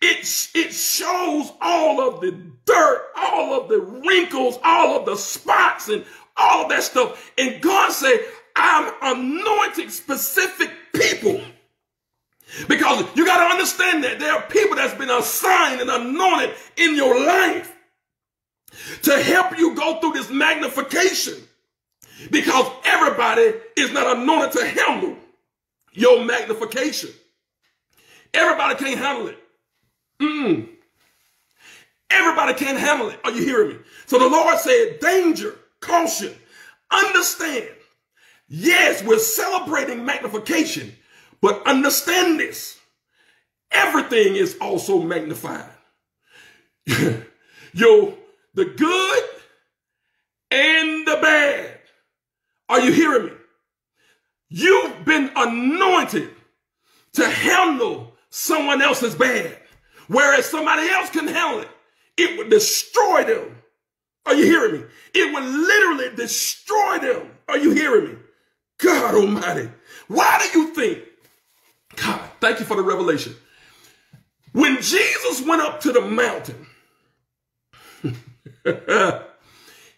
it, it shows all of the dirt, all of the wrinkles, all of the spots and all that stuff. And God said, I'm anointing specific people. Because you got to understand that there are people that's been assigned and anointed in your life to help you go through this magnification. Because everybody is not anointed to handle your magnification. Everybody can't handle it. Mm. Everybody can't handle it. Are you hearing me? So the Lord said, danger, caution, understand. Yes, we're celebrating magnification, but understand this. Everything is also magnified. Yo, the good and the bad. Are you hearing me? You've been anointed to handle someone else's bad, whereas somebody else can handle it. It would destroy them. Are you hearing me? It would literally destroy them. Are you hearing me? God Almighty. Why do you think? God, thank you for the revelation. When Jesus went up to the mountain,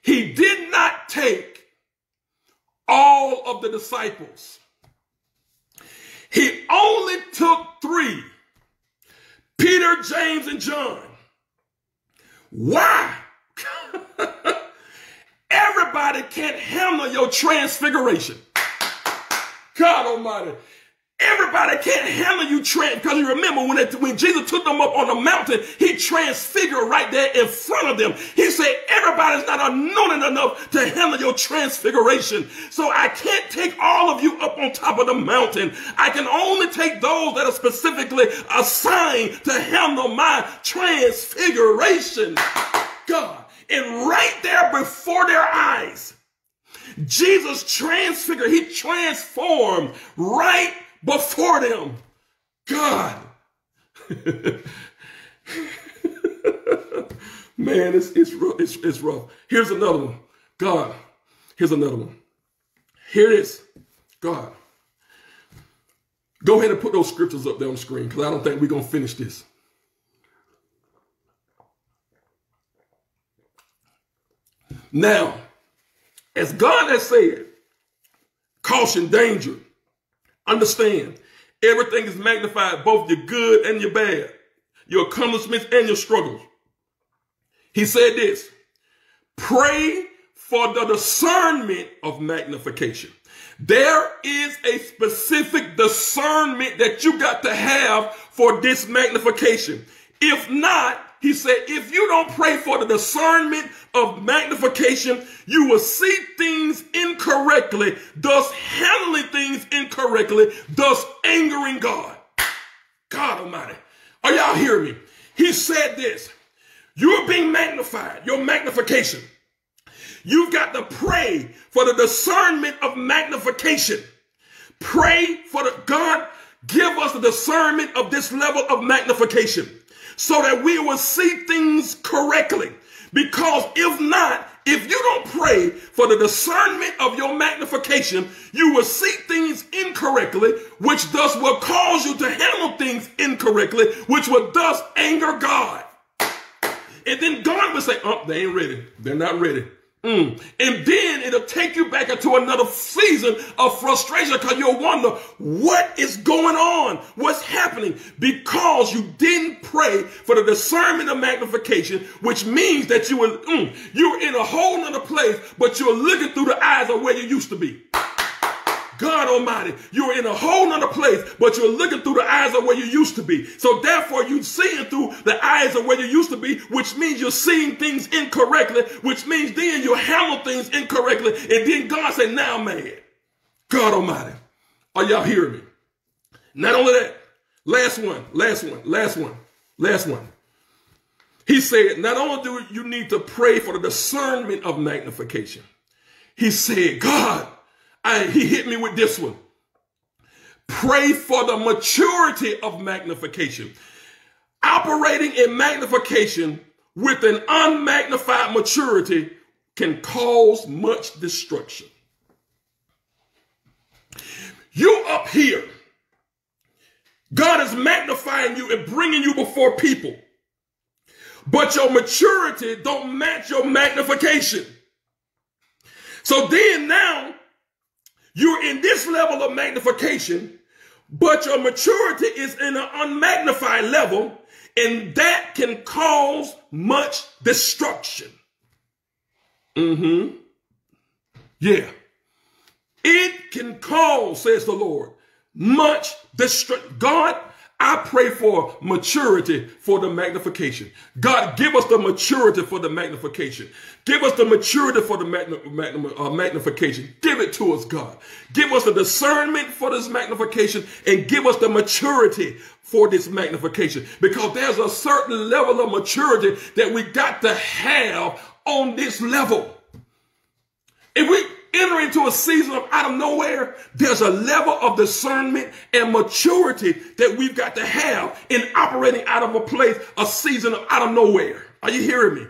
he did not take all of the disciples. He only took three Peter, James, and John. Why? Everybody can't handle your transfiguration. God Almighty. Everybody can't handle you because you remember when, it, when Jesus took them up on the mountain, he transfigured right there in front of them. He said, everybody's not anointed enough to handle your transfiguration. So I can't take all of you up on top of the mountain. I can only take those that are specifically assigned to handle my transfiguration. God. And right there before their eyes, Jesus transfigured, he transformed right before them. God. Man, it's, it's, rough, it's, it's rough. Here's another one. God. Here's another one. Here it is. God. Go ahead and put those scriptures up there on the screen because I don't think we're going to finish this. Now, as God has said, caution, danger, understand, everything is magnified, both your good and your bad, your accomplishments and your struggles. He said this, pray for the discernment of magnification. There is a specific discernment that you got to have for this magnification. If not, he said, if you don't pray for the discernment of magnification, you will see things incorrectly, thus handling things incorrectly, thus angering God. God Almighty. Are y'all hearing me? He said this. You're being magnified, your magnification. You've got to pray for the discernment of magnification. Pray for the God, give us the discernment of this level of magnification so that we will see things correctly. Because if not, if you don't pray for the discernment of your magnification, you will see things incorrectly, which thus will cause you to handle things incorrectly, which will thus anger God. And then God will say, oh, they ain't ready. They're not ready. Mm. And then it'll take you back into another season of frustration because you'll wonder what is going on, what's happening, because you didn't pray for the discernment of magnification, which means that you were mm, you're in a whole nother place, but you're looking through the eyes of where you used to be. God Almighty, you're in a whole nother place, but you're looking through the eyes of where you used to be. So therefore, you're seeing through the eyes of where you used to be, which means you're seeing things incorrectly, which means then you handle things incorrectly. And then God said, now man, God Almighty, are y'all hearing me? Not only that, last one, last one, last one, last one. He said, not only do you need to pray for the discernment of magnification, he said, God, He hit me with this one. Pray for the maturity of magnification. Operating in magnification with an unmagnified maturity can cause much destruction. You up here, God is magnifying you and bringing you before people, but your maturity don't match your magnification. So then now you're in this level of magnification, but your maturity is in an unmagnified level, and that can cause much destruction. Mm-hmm. Yeah. It can cause, says the Lord, much destruction. God I pray for maturity for the magnification. God, give us the maturity for the magnification. Give us the maturity for the uh, magnification. Give it to us, God. Give us the discernment for this magnification and give us the maturity for this magnification because there's a certain level of maturity that we got to have on this level. If we enter into a season of out of nowhere, there's a level of discernment and maturity that we've got to have in operating out of a place, a season of out of nowhere. Are you hearing me?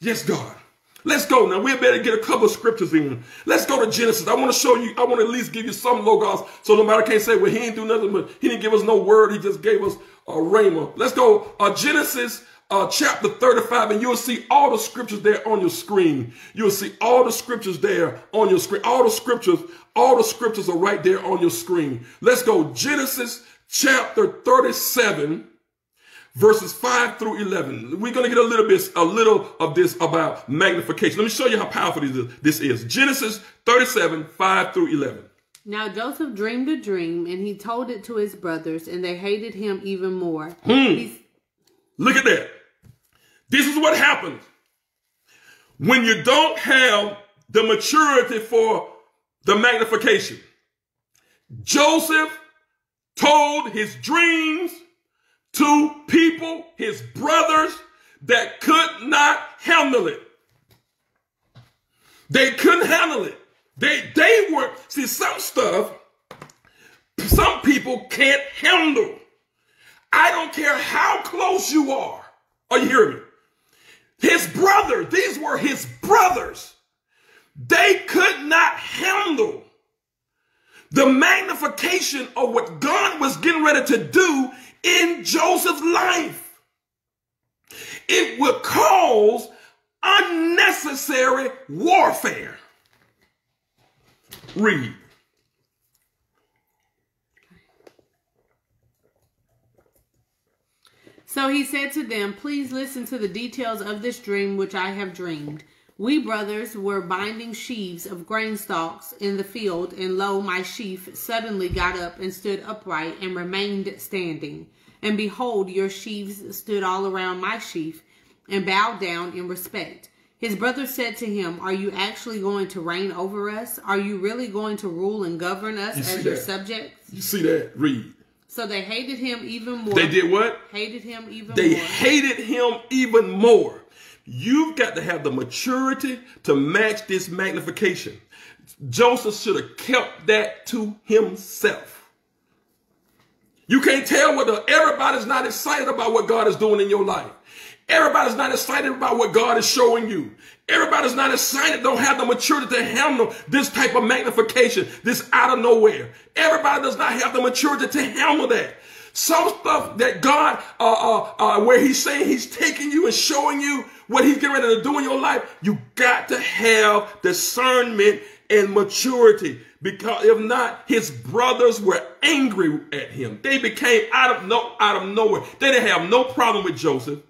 Yes, God. Let's go now. We better get a couple of scriptures in. Let's go to Genesis. I want to show you, I want to at least give you some logos so nobody can't say, well, he didn't do nothing, but he didn't give us no word. He just gave us a rhema. Let's go. Uh, Genesis uh, chapter 35, and you'll see all the scriptures there on your screen. You'll see all the scriptures there on your screen. All the scriptures, all the scriptures are right there on your screen. Let's go. Genesis chapter 37 verses 5 through 11. We're going to get a little bit, a little of this about magnification. Let me show you how powerful this is. Genesis 37, 5 through 11. Now Joseph dreamed a dream, and he told it to his brothers, and they hated him even more. Hmm. Look at that. This is what happens when you don't have the maturity for the magnification. Joseph told his dreams to people, his brothers, that could not handle it. They couldn't handle it. They, they were, see, some stuff, some people can't handle. I don't care how close you are. Are you hearing me? His brother, these were his brothers. They could not handle the magnification of what God was getting ready to do in Joseph's life. It will cause unnecessary warfare. Read. So he said to them, Please listen to the details of this dream which I have dreamed. We brothers were binding sheaves of grain stalks in the field, and lo, my sheaf suddenly got up and stood upright and remained standing. And behold, your sheaves stood all around my sheaf and bowed down in respect. His brother said to him, Are you actually going to reign over us? Are you really going to rule and govern us you as your subjects? You see that? Read. So they hated him even more. They did what? Hated him even they more. They hated him even more. You've got to have the maturity to match this magnification. Joseph should have kept that to himself. You can't tell whether everybody's not excited about what God is doing in your life. Everybody's not excited about what God is showing you. Everybody's not excited, don't have the maturity to handle this type of magnification, this out of nowhere. Everybody does not have the maturity to handle that. Some stuff that God, uh, uh, uh, where he's saying he's taking you and showing you what he's getting ready to do in your life, you got to have discernment and maturity. Because if not, his brothers were angry at him. They became out of no, out of nowhere. They didn't have no problem with Joseph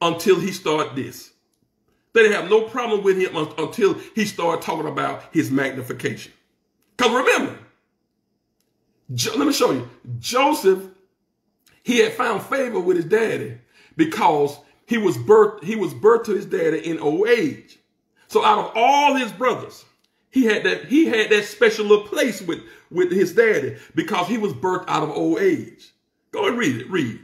until he started this. They didn't have no problem with him until he started talking about his magnification. Because remember, let me show you. Joseph, he had found favor with his daddy because he was birthed, he was birthed to his daddy in old age. So out of all his brothers, he had that he had that special little place with, with his daddy because he was birthed out of old age. Go and read it. Read.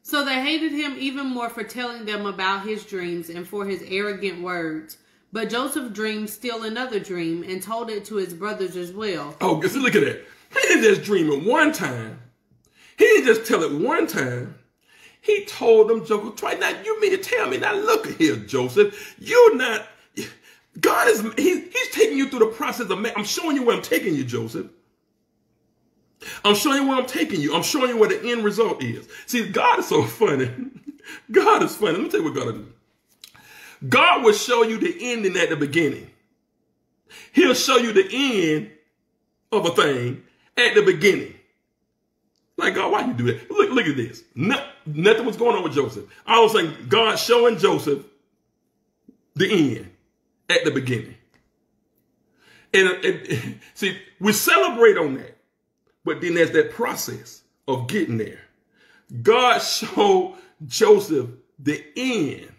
So they hated him even more for telling them about his dreams and for his arrogant words. But Joseph dreamed still another dream and told it to his brothers as well. Oh, look at that. He didn't just dream it one time. He didn't just tell it one time. He told them Joseph twice. Now, you mean to tell me, now look here, Joseph, you're not, God is, he, he's taking you through the process of, I'm showing you where I'm taking you, Joseph. I'm showing you where I'm taking you. I'm showing you where the end result is. See, God is so funny. God is funny. Let me tell you what God will do. God will show you the ending at the beginning. He'll show you the end of a thing at the beginning. Like, God, why you do that? Look, look at this. No, nothing was going on with Joseph. I was saying God showing Joseph the end at the beginning. And, and see, we celebrate on that. But then there's that process of getting there. God showed Joseph the end.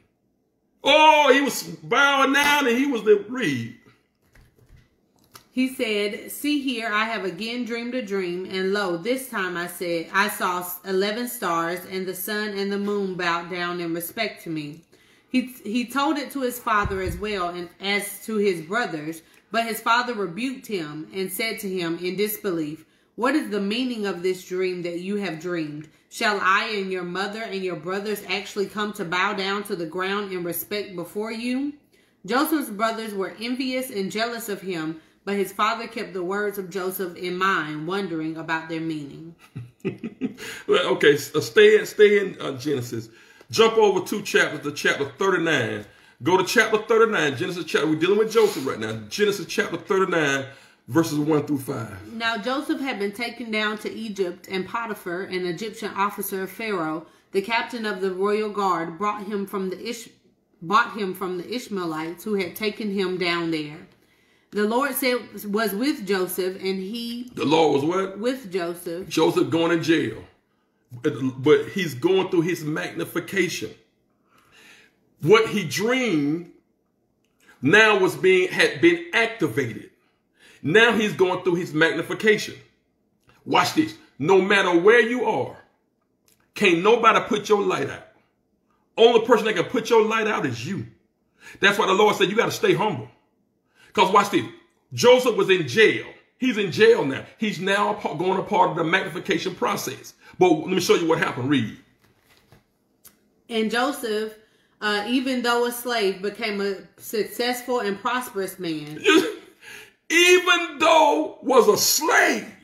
Oh, he was bowing down and he was the reed. He said, See here, I have again dreamed a dream, and lo, this time I said, I saw eleven stars, and the sun and the moon bowed down in respect to me. He, he told it to his father as well and as to his brothers, but his father rebuked him and said to him in disbelief, What is the meaning of this dream that you have dreamed? Shall I and your mother and your brothers actually come to bow down to the ground in respect before you? Joseph's brothers were envious and jealous of him, but his father kept the words of Joseph in mind, wondering about their meaning. well, okay, uh, stay in, stay in uh, Genesis. Jump over two chapters to chapter 39. Go to chapter 39, Genesis chapter. We're dealing with Joseph right now. Genesis chapter 39, verses 1 through 5. Now Joseph had been taken down to Egypt, and Potiphar, an Egyptian officer of Pharaoh, the captain of the royal guard, brought him from the Ish- bought him from the Ishmaelites who had taken him down there. The Lord said was with Joseph, and he The Lord was what? with Joseph. Joseph going to jail. But, he's going through his magnification. What he dreamed now was being had been activated. Now he's going through his magnification. Watch this. No matter where you are, can't nobody put your light out. Only person that can put your light out is you. That's why the Lord said you got to stay humble. Because watch this. Joseph was in jail. He's in jail now. He's now going a part of the magnification process. But let me show you what happened. Read. And Joseph, uh, even though a slave, became a successful and prosperous man. even though was a slave,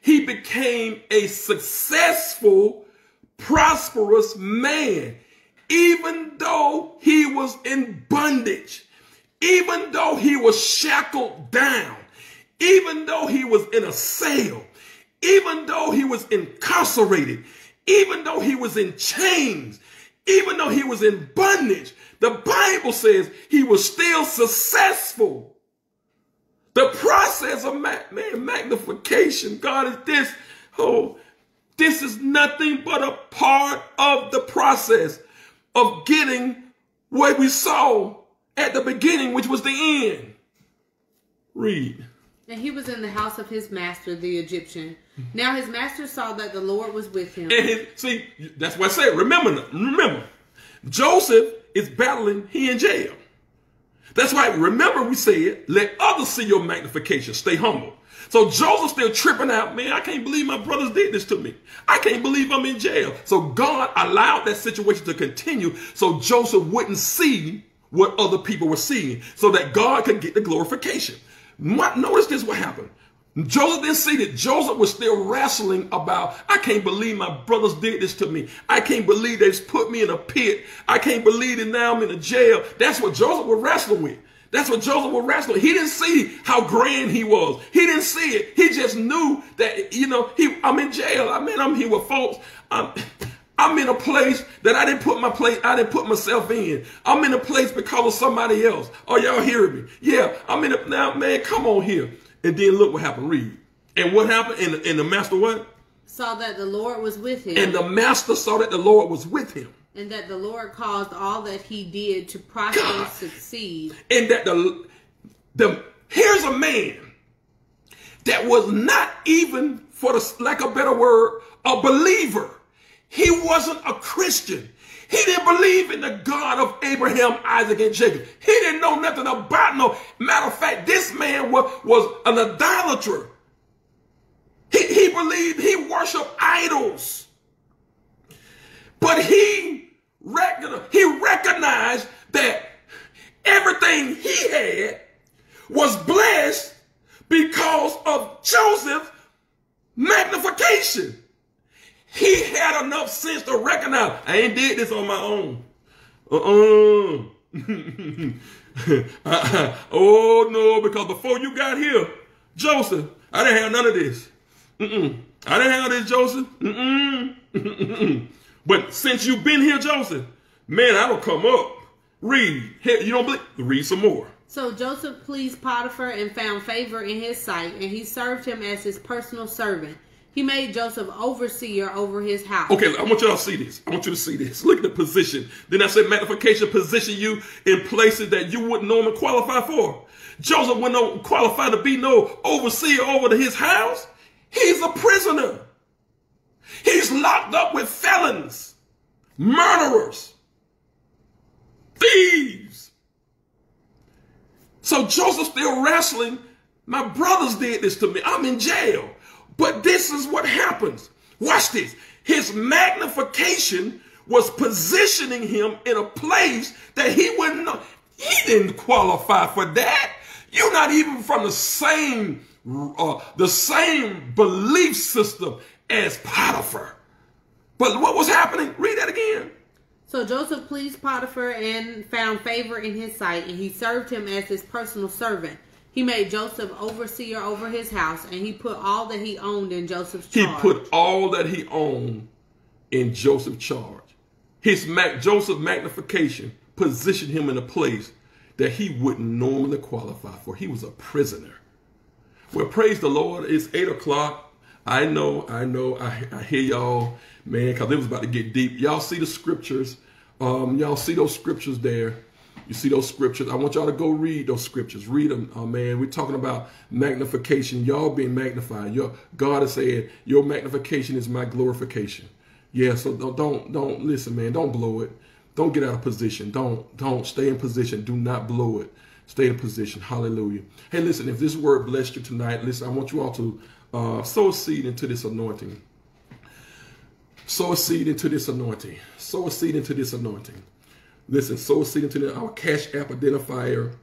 he became a successful, prosperous man. Even though he was in bondage, even though he was shackled down, even though he was in a cell, even though he was incarcerated, even though he was in chains, even though he was in bondage, the Bible says he was still successful. The process of man, magnification, God is this. Oh, this is nothing but a part of the process of getting what we saw at the beginning, which was the end. Read. And he was in the house of his master, the Egyptian. Now his master saw that the Lord was with him. And his, see, that's what I said. Remember, remember, Joseph is battling. He in jail. That's why. Remember, we said, let others see your magnification. Stay humble. So Joseph still tripping out. Man, I can't believe my brothers did this to me. I can't believe I'm in jail. So God allowed that situation to continue so Joseph wouldn't see what other people were seeing, so that God could get the glorification. Notice this what happened. Joseph didn't see that Joseph was still wrestling about, I can't believe my brothers did this to me. I can't believe they've put me in a pit. I can't believe that now I'm in a jail. That's what Joseph was wrestling with. That's what Joseph was wrestling. He didn't see how grand he was. He didn't see it. He just knew that, you know, he, I'm in jail. I mean, I'm here with folks. I'm, I'm in a place that I didn't put my place, I didn't put myself in. I'm in a place because of somebody else. Are y'all hearing me? Yeah, I'm in a, now, man, come on here. And then look what happened. Read. And what happened? And, and the master what? Saw that the Lord was with him. And the master saw that the Lord was with him. And that the Lord caused all that he did to prosper and succeed. And that the, the, here's a man that was not even, for the lack of a better word, a believer. He wasn't a Christian. He didn't believe in the God of Abraham, Isaac, and Jacob. He didn't know nothing about no. Matter of fact, this man was, was an idolater. He, he believed he worshiped idols. But he, he recognized that everything he had was blessed because of Joseph's magnification. He had enough sense to recognize I ain't did this on my own. Uh-uh. uh-uh. oh no, because before you got here, Joseph, I didn't have none of this. Mm-mm. I didn't have this, Joseph. Mm-mm. but since you've been here, Joseph, man, I don't come up. Read. You don't believe? Read some more. So Joseph pleased Potiphar and found favor in his sight, and he served him as his personal servant. He made Joseph overseer over his house. Okay, I want y'all to see this. I want you to see this. Look at the position. Then I said magnification position you in places that you wouldn't normally qualify for. Joseph wouldn't no qualify to be no overseer over to his house. He's a prisoner. He's locked up with felons, murderers, thieves. So Joseph's still wrestling. My brothers did this to me. I'm in jail. But this is what happens. Watch this. His magnification was positioning him in a place that he wouldn't know. He didn't qualify for that. You're not even from the same uh, the same belief system as Potiphar. But what was happening? Read that again. So Joseph pleased Potiphar and found favor in his sight, and he served him as his personal servant. He made Joseph overseer over his house, and he put all that he owned in Joseph's charge. He put all that he owned in Joseph's charge. His Mac, Joseph magnification positioned him in a place that he wouldn't normally qualify for. He was a prisoner. Well, praise the Lord. It's 8 o'clock. I know, I know, I, I hear y'all, man, because it was about to get deep. Y'all see the scriptures. Um, y'all see those scriptures there. You see those scriptures. I want y'all to go read those scriptures. Read them, oh, man. We're talking about magnification. Y'all being magnified. Your God is saying, your magnification is my glorification. Yeah, so don't, don't, don't listen, man. Don't blow it. Don't get out of position. Don't, don't stay in position. Do not blow it. Stay in position. Hallelujah. Hey, listen, if this word blessed you tonight, listen, I want you all to uh, sow a seed into this anointing. Sow a seed into this anointing. Sow a seed into this anointing. Listen, sow a seed into the, our cash app identifier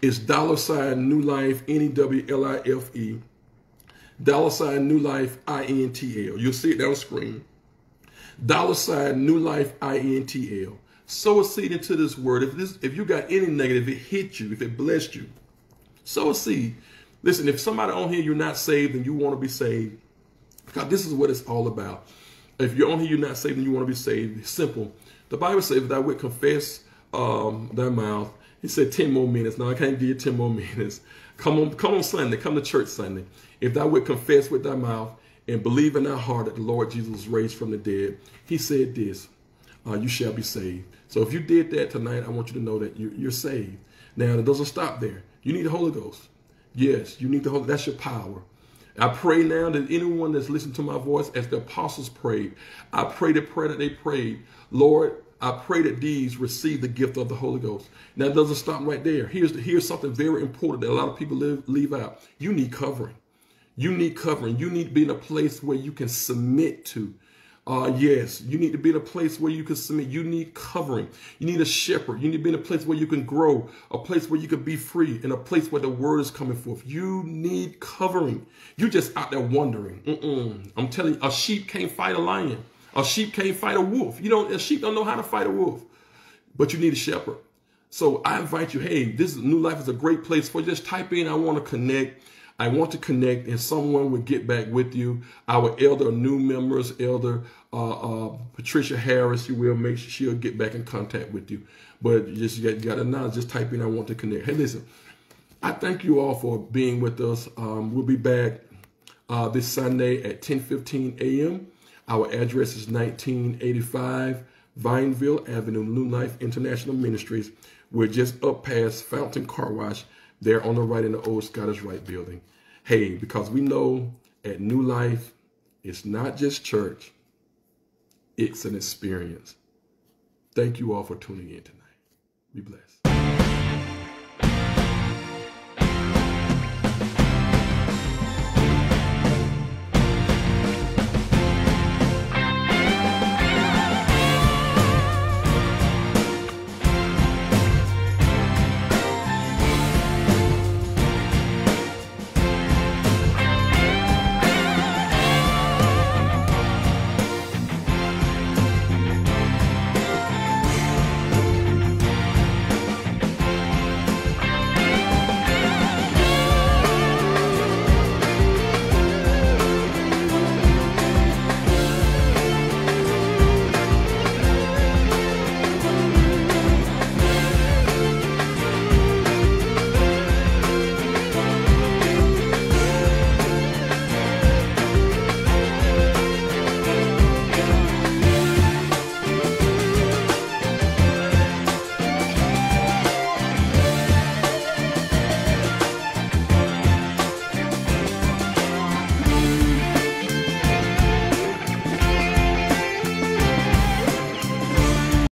is dollar sign new life, N-E-W-L-I-F-E, dollar sign new life, I-N-T-L. You'll see it down the screen. Dollar sign new life, I-N-T-L sow a seed into this word. If this, if you got any negative, it hit you, if it blessed you, sow a seed. Listen, if somebody on here you're not saved and you want to be saved, God, this is what it's all about. If you're on here, you're not saved and you want to be saved. Simple. The Bible says that I would confess um, thy mouth. He said 10 more minutes. Now I can't give you 10 more minutes. Come on, come on Sunday. Come to church Sunday. If thou would confess with thy mouth and believe in thy heart that the Lord Jesus was raised from the dead, he said this, uh, you shall be saved. So if you did that tonight, I want you to know that you're, you're saved. Now, it doesn't stop there. You need the Holy Ghost. Yes, you need the Holy That's your power. I pray now that anyone that's listening to my voice, as the apostles prayed, I pray the prayer that they prayed. Lord, I pray that these receive the gift of the Holy Ghost. Now, it doesn't stop right there. Here's, the, here's something very important that a lot of people leave, leave out. You need covering. You need covering. You need to be in a place where you can submit to. Uh, yes, you need to be in a place where you can submit. You need covering. You need a shepherd. You need to be in a place where you can grow, a place where you can be free, in a place where the word is coming forth. You need covering. You're just out there wandering. Mm -mm. I'm telling you, a sheep can't fight a lion. A sheep can't fight a wolf. You don't. A sheep don't know how to fight a wolf, but you need a shepherd. So I invite you. Hey, this new life is a great place for you. Just type in. I want to connect. I want to connect and someone would get back with you. Our elder new members, Elder uh, uh, Patricia Harris, you will make sure she'll get back in contact with you. But you just you got to know, just type in I want to connect. Hey, listen, I thank you all for being with us. Um, we'll be back uh, this Sunday at 10:15 a.m. Our address is 1985 Vineville Avenue, New Life International Ministries. We're just up past Fountain Car Wash there on the right in the old Scottish Rite building. Hey, because we know at New Life, it's not just church, it's an experience. Thank you all for tuning in tonight. Be blessed.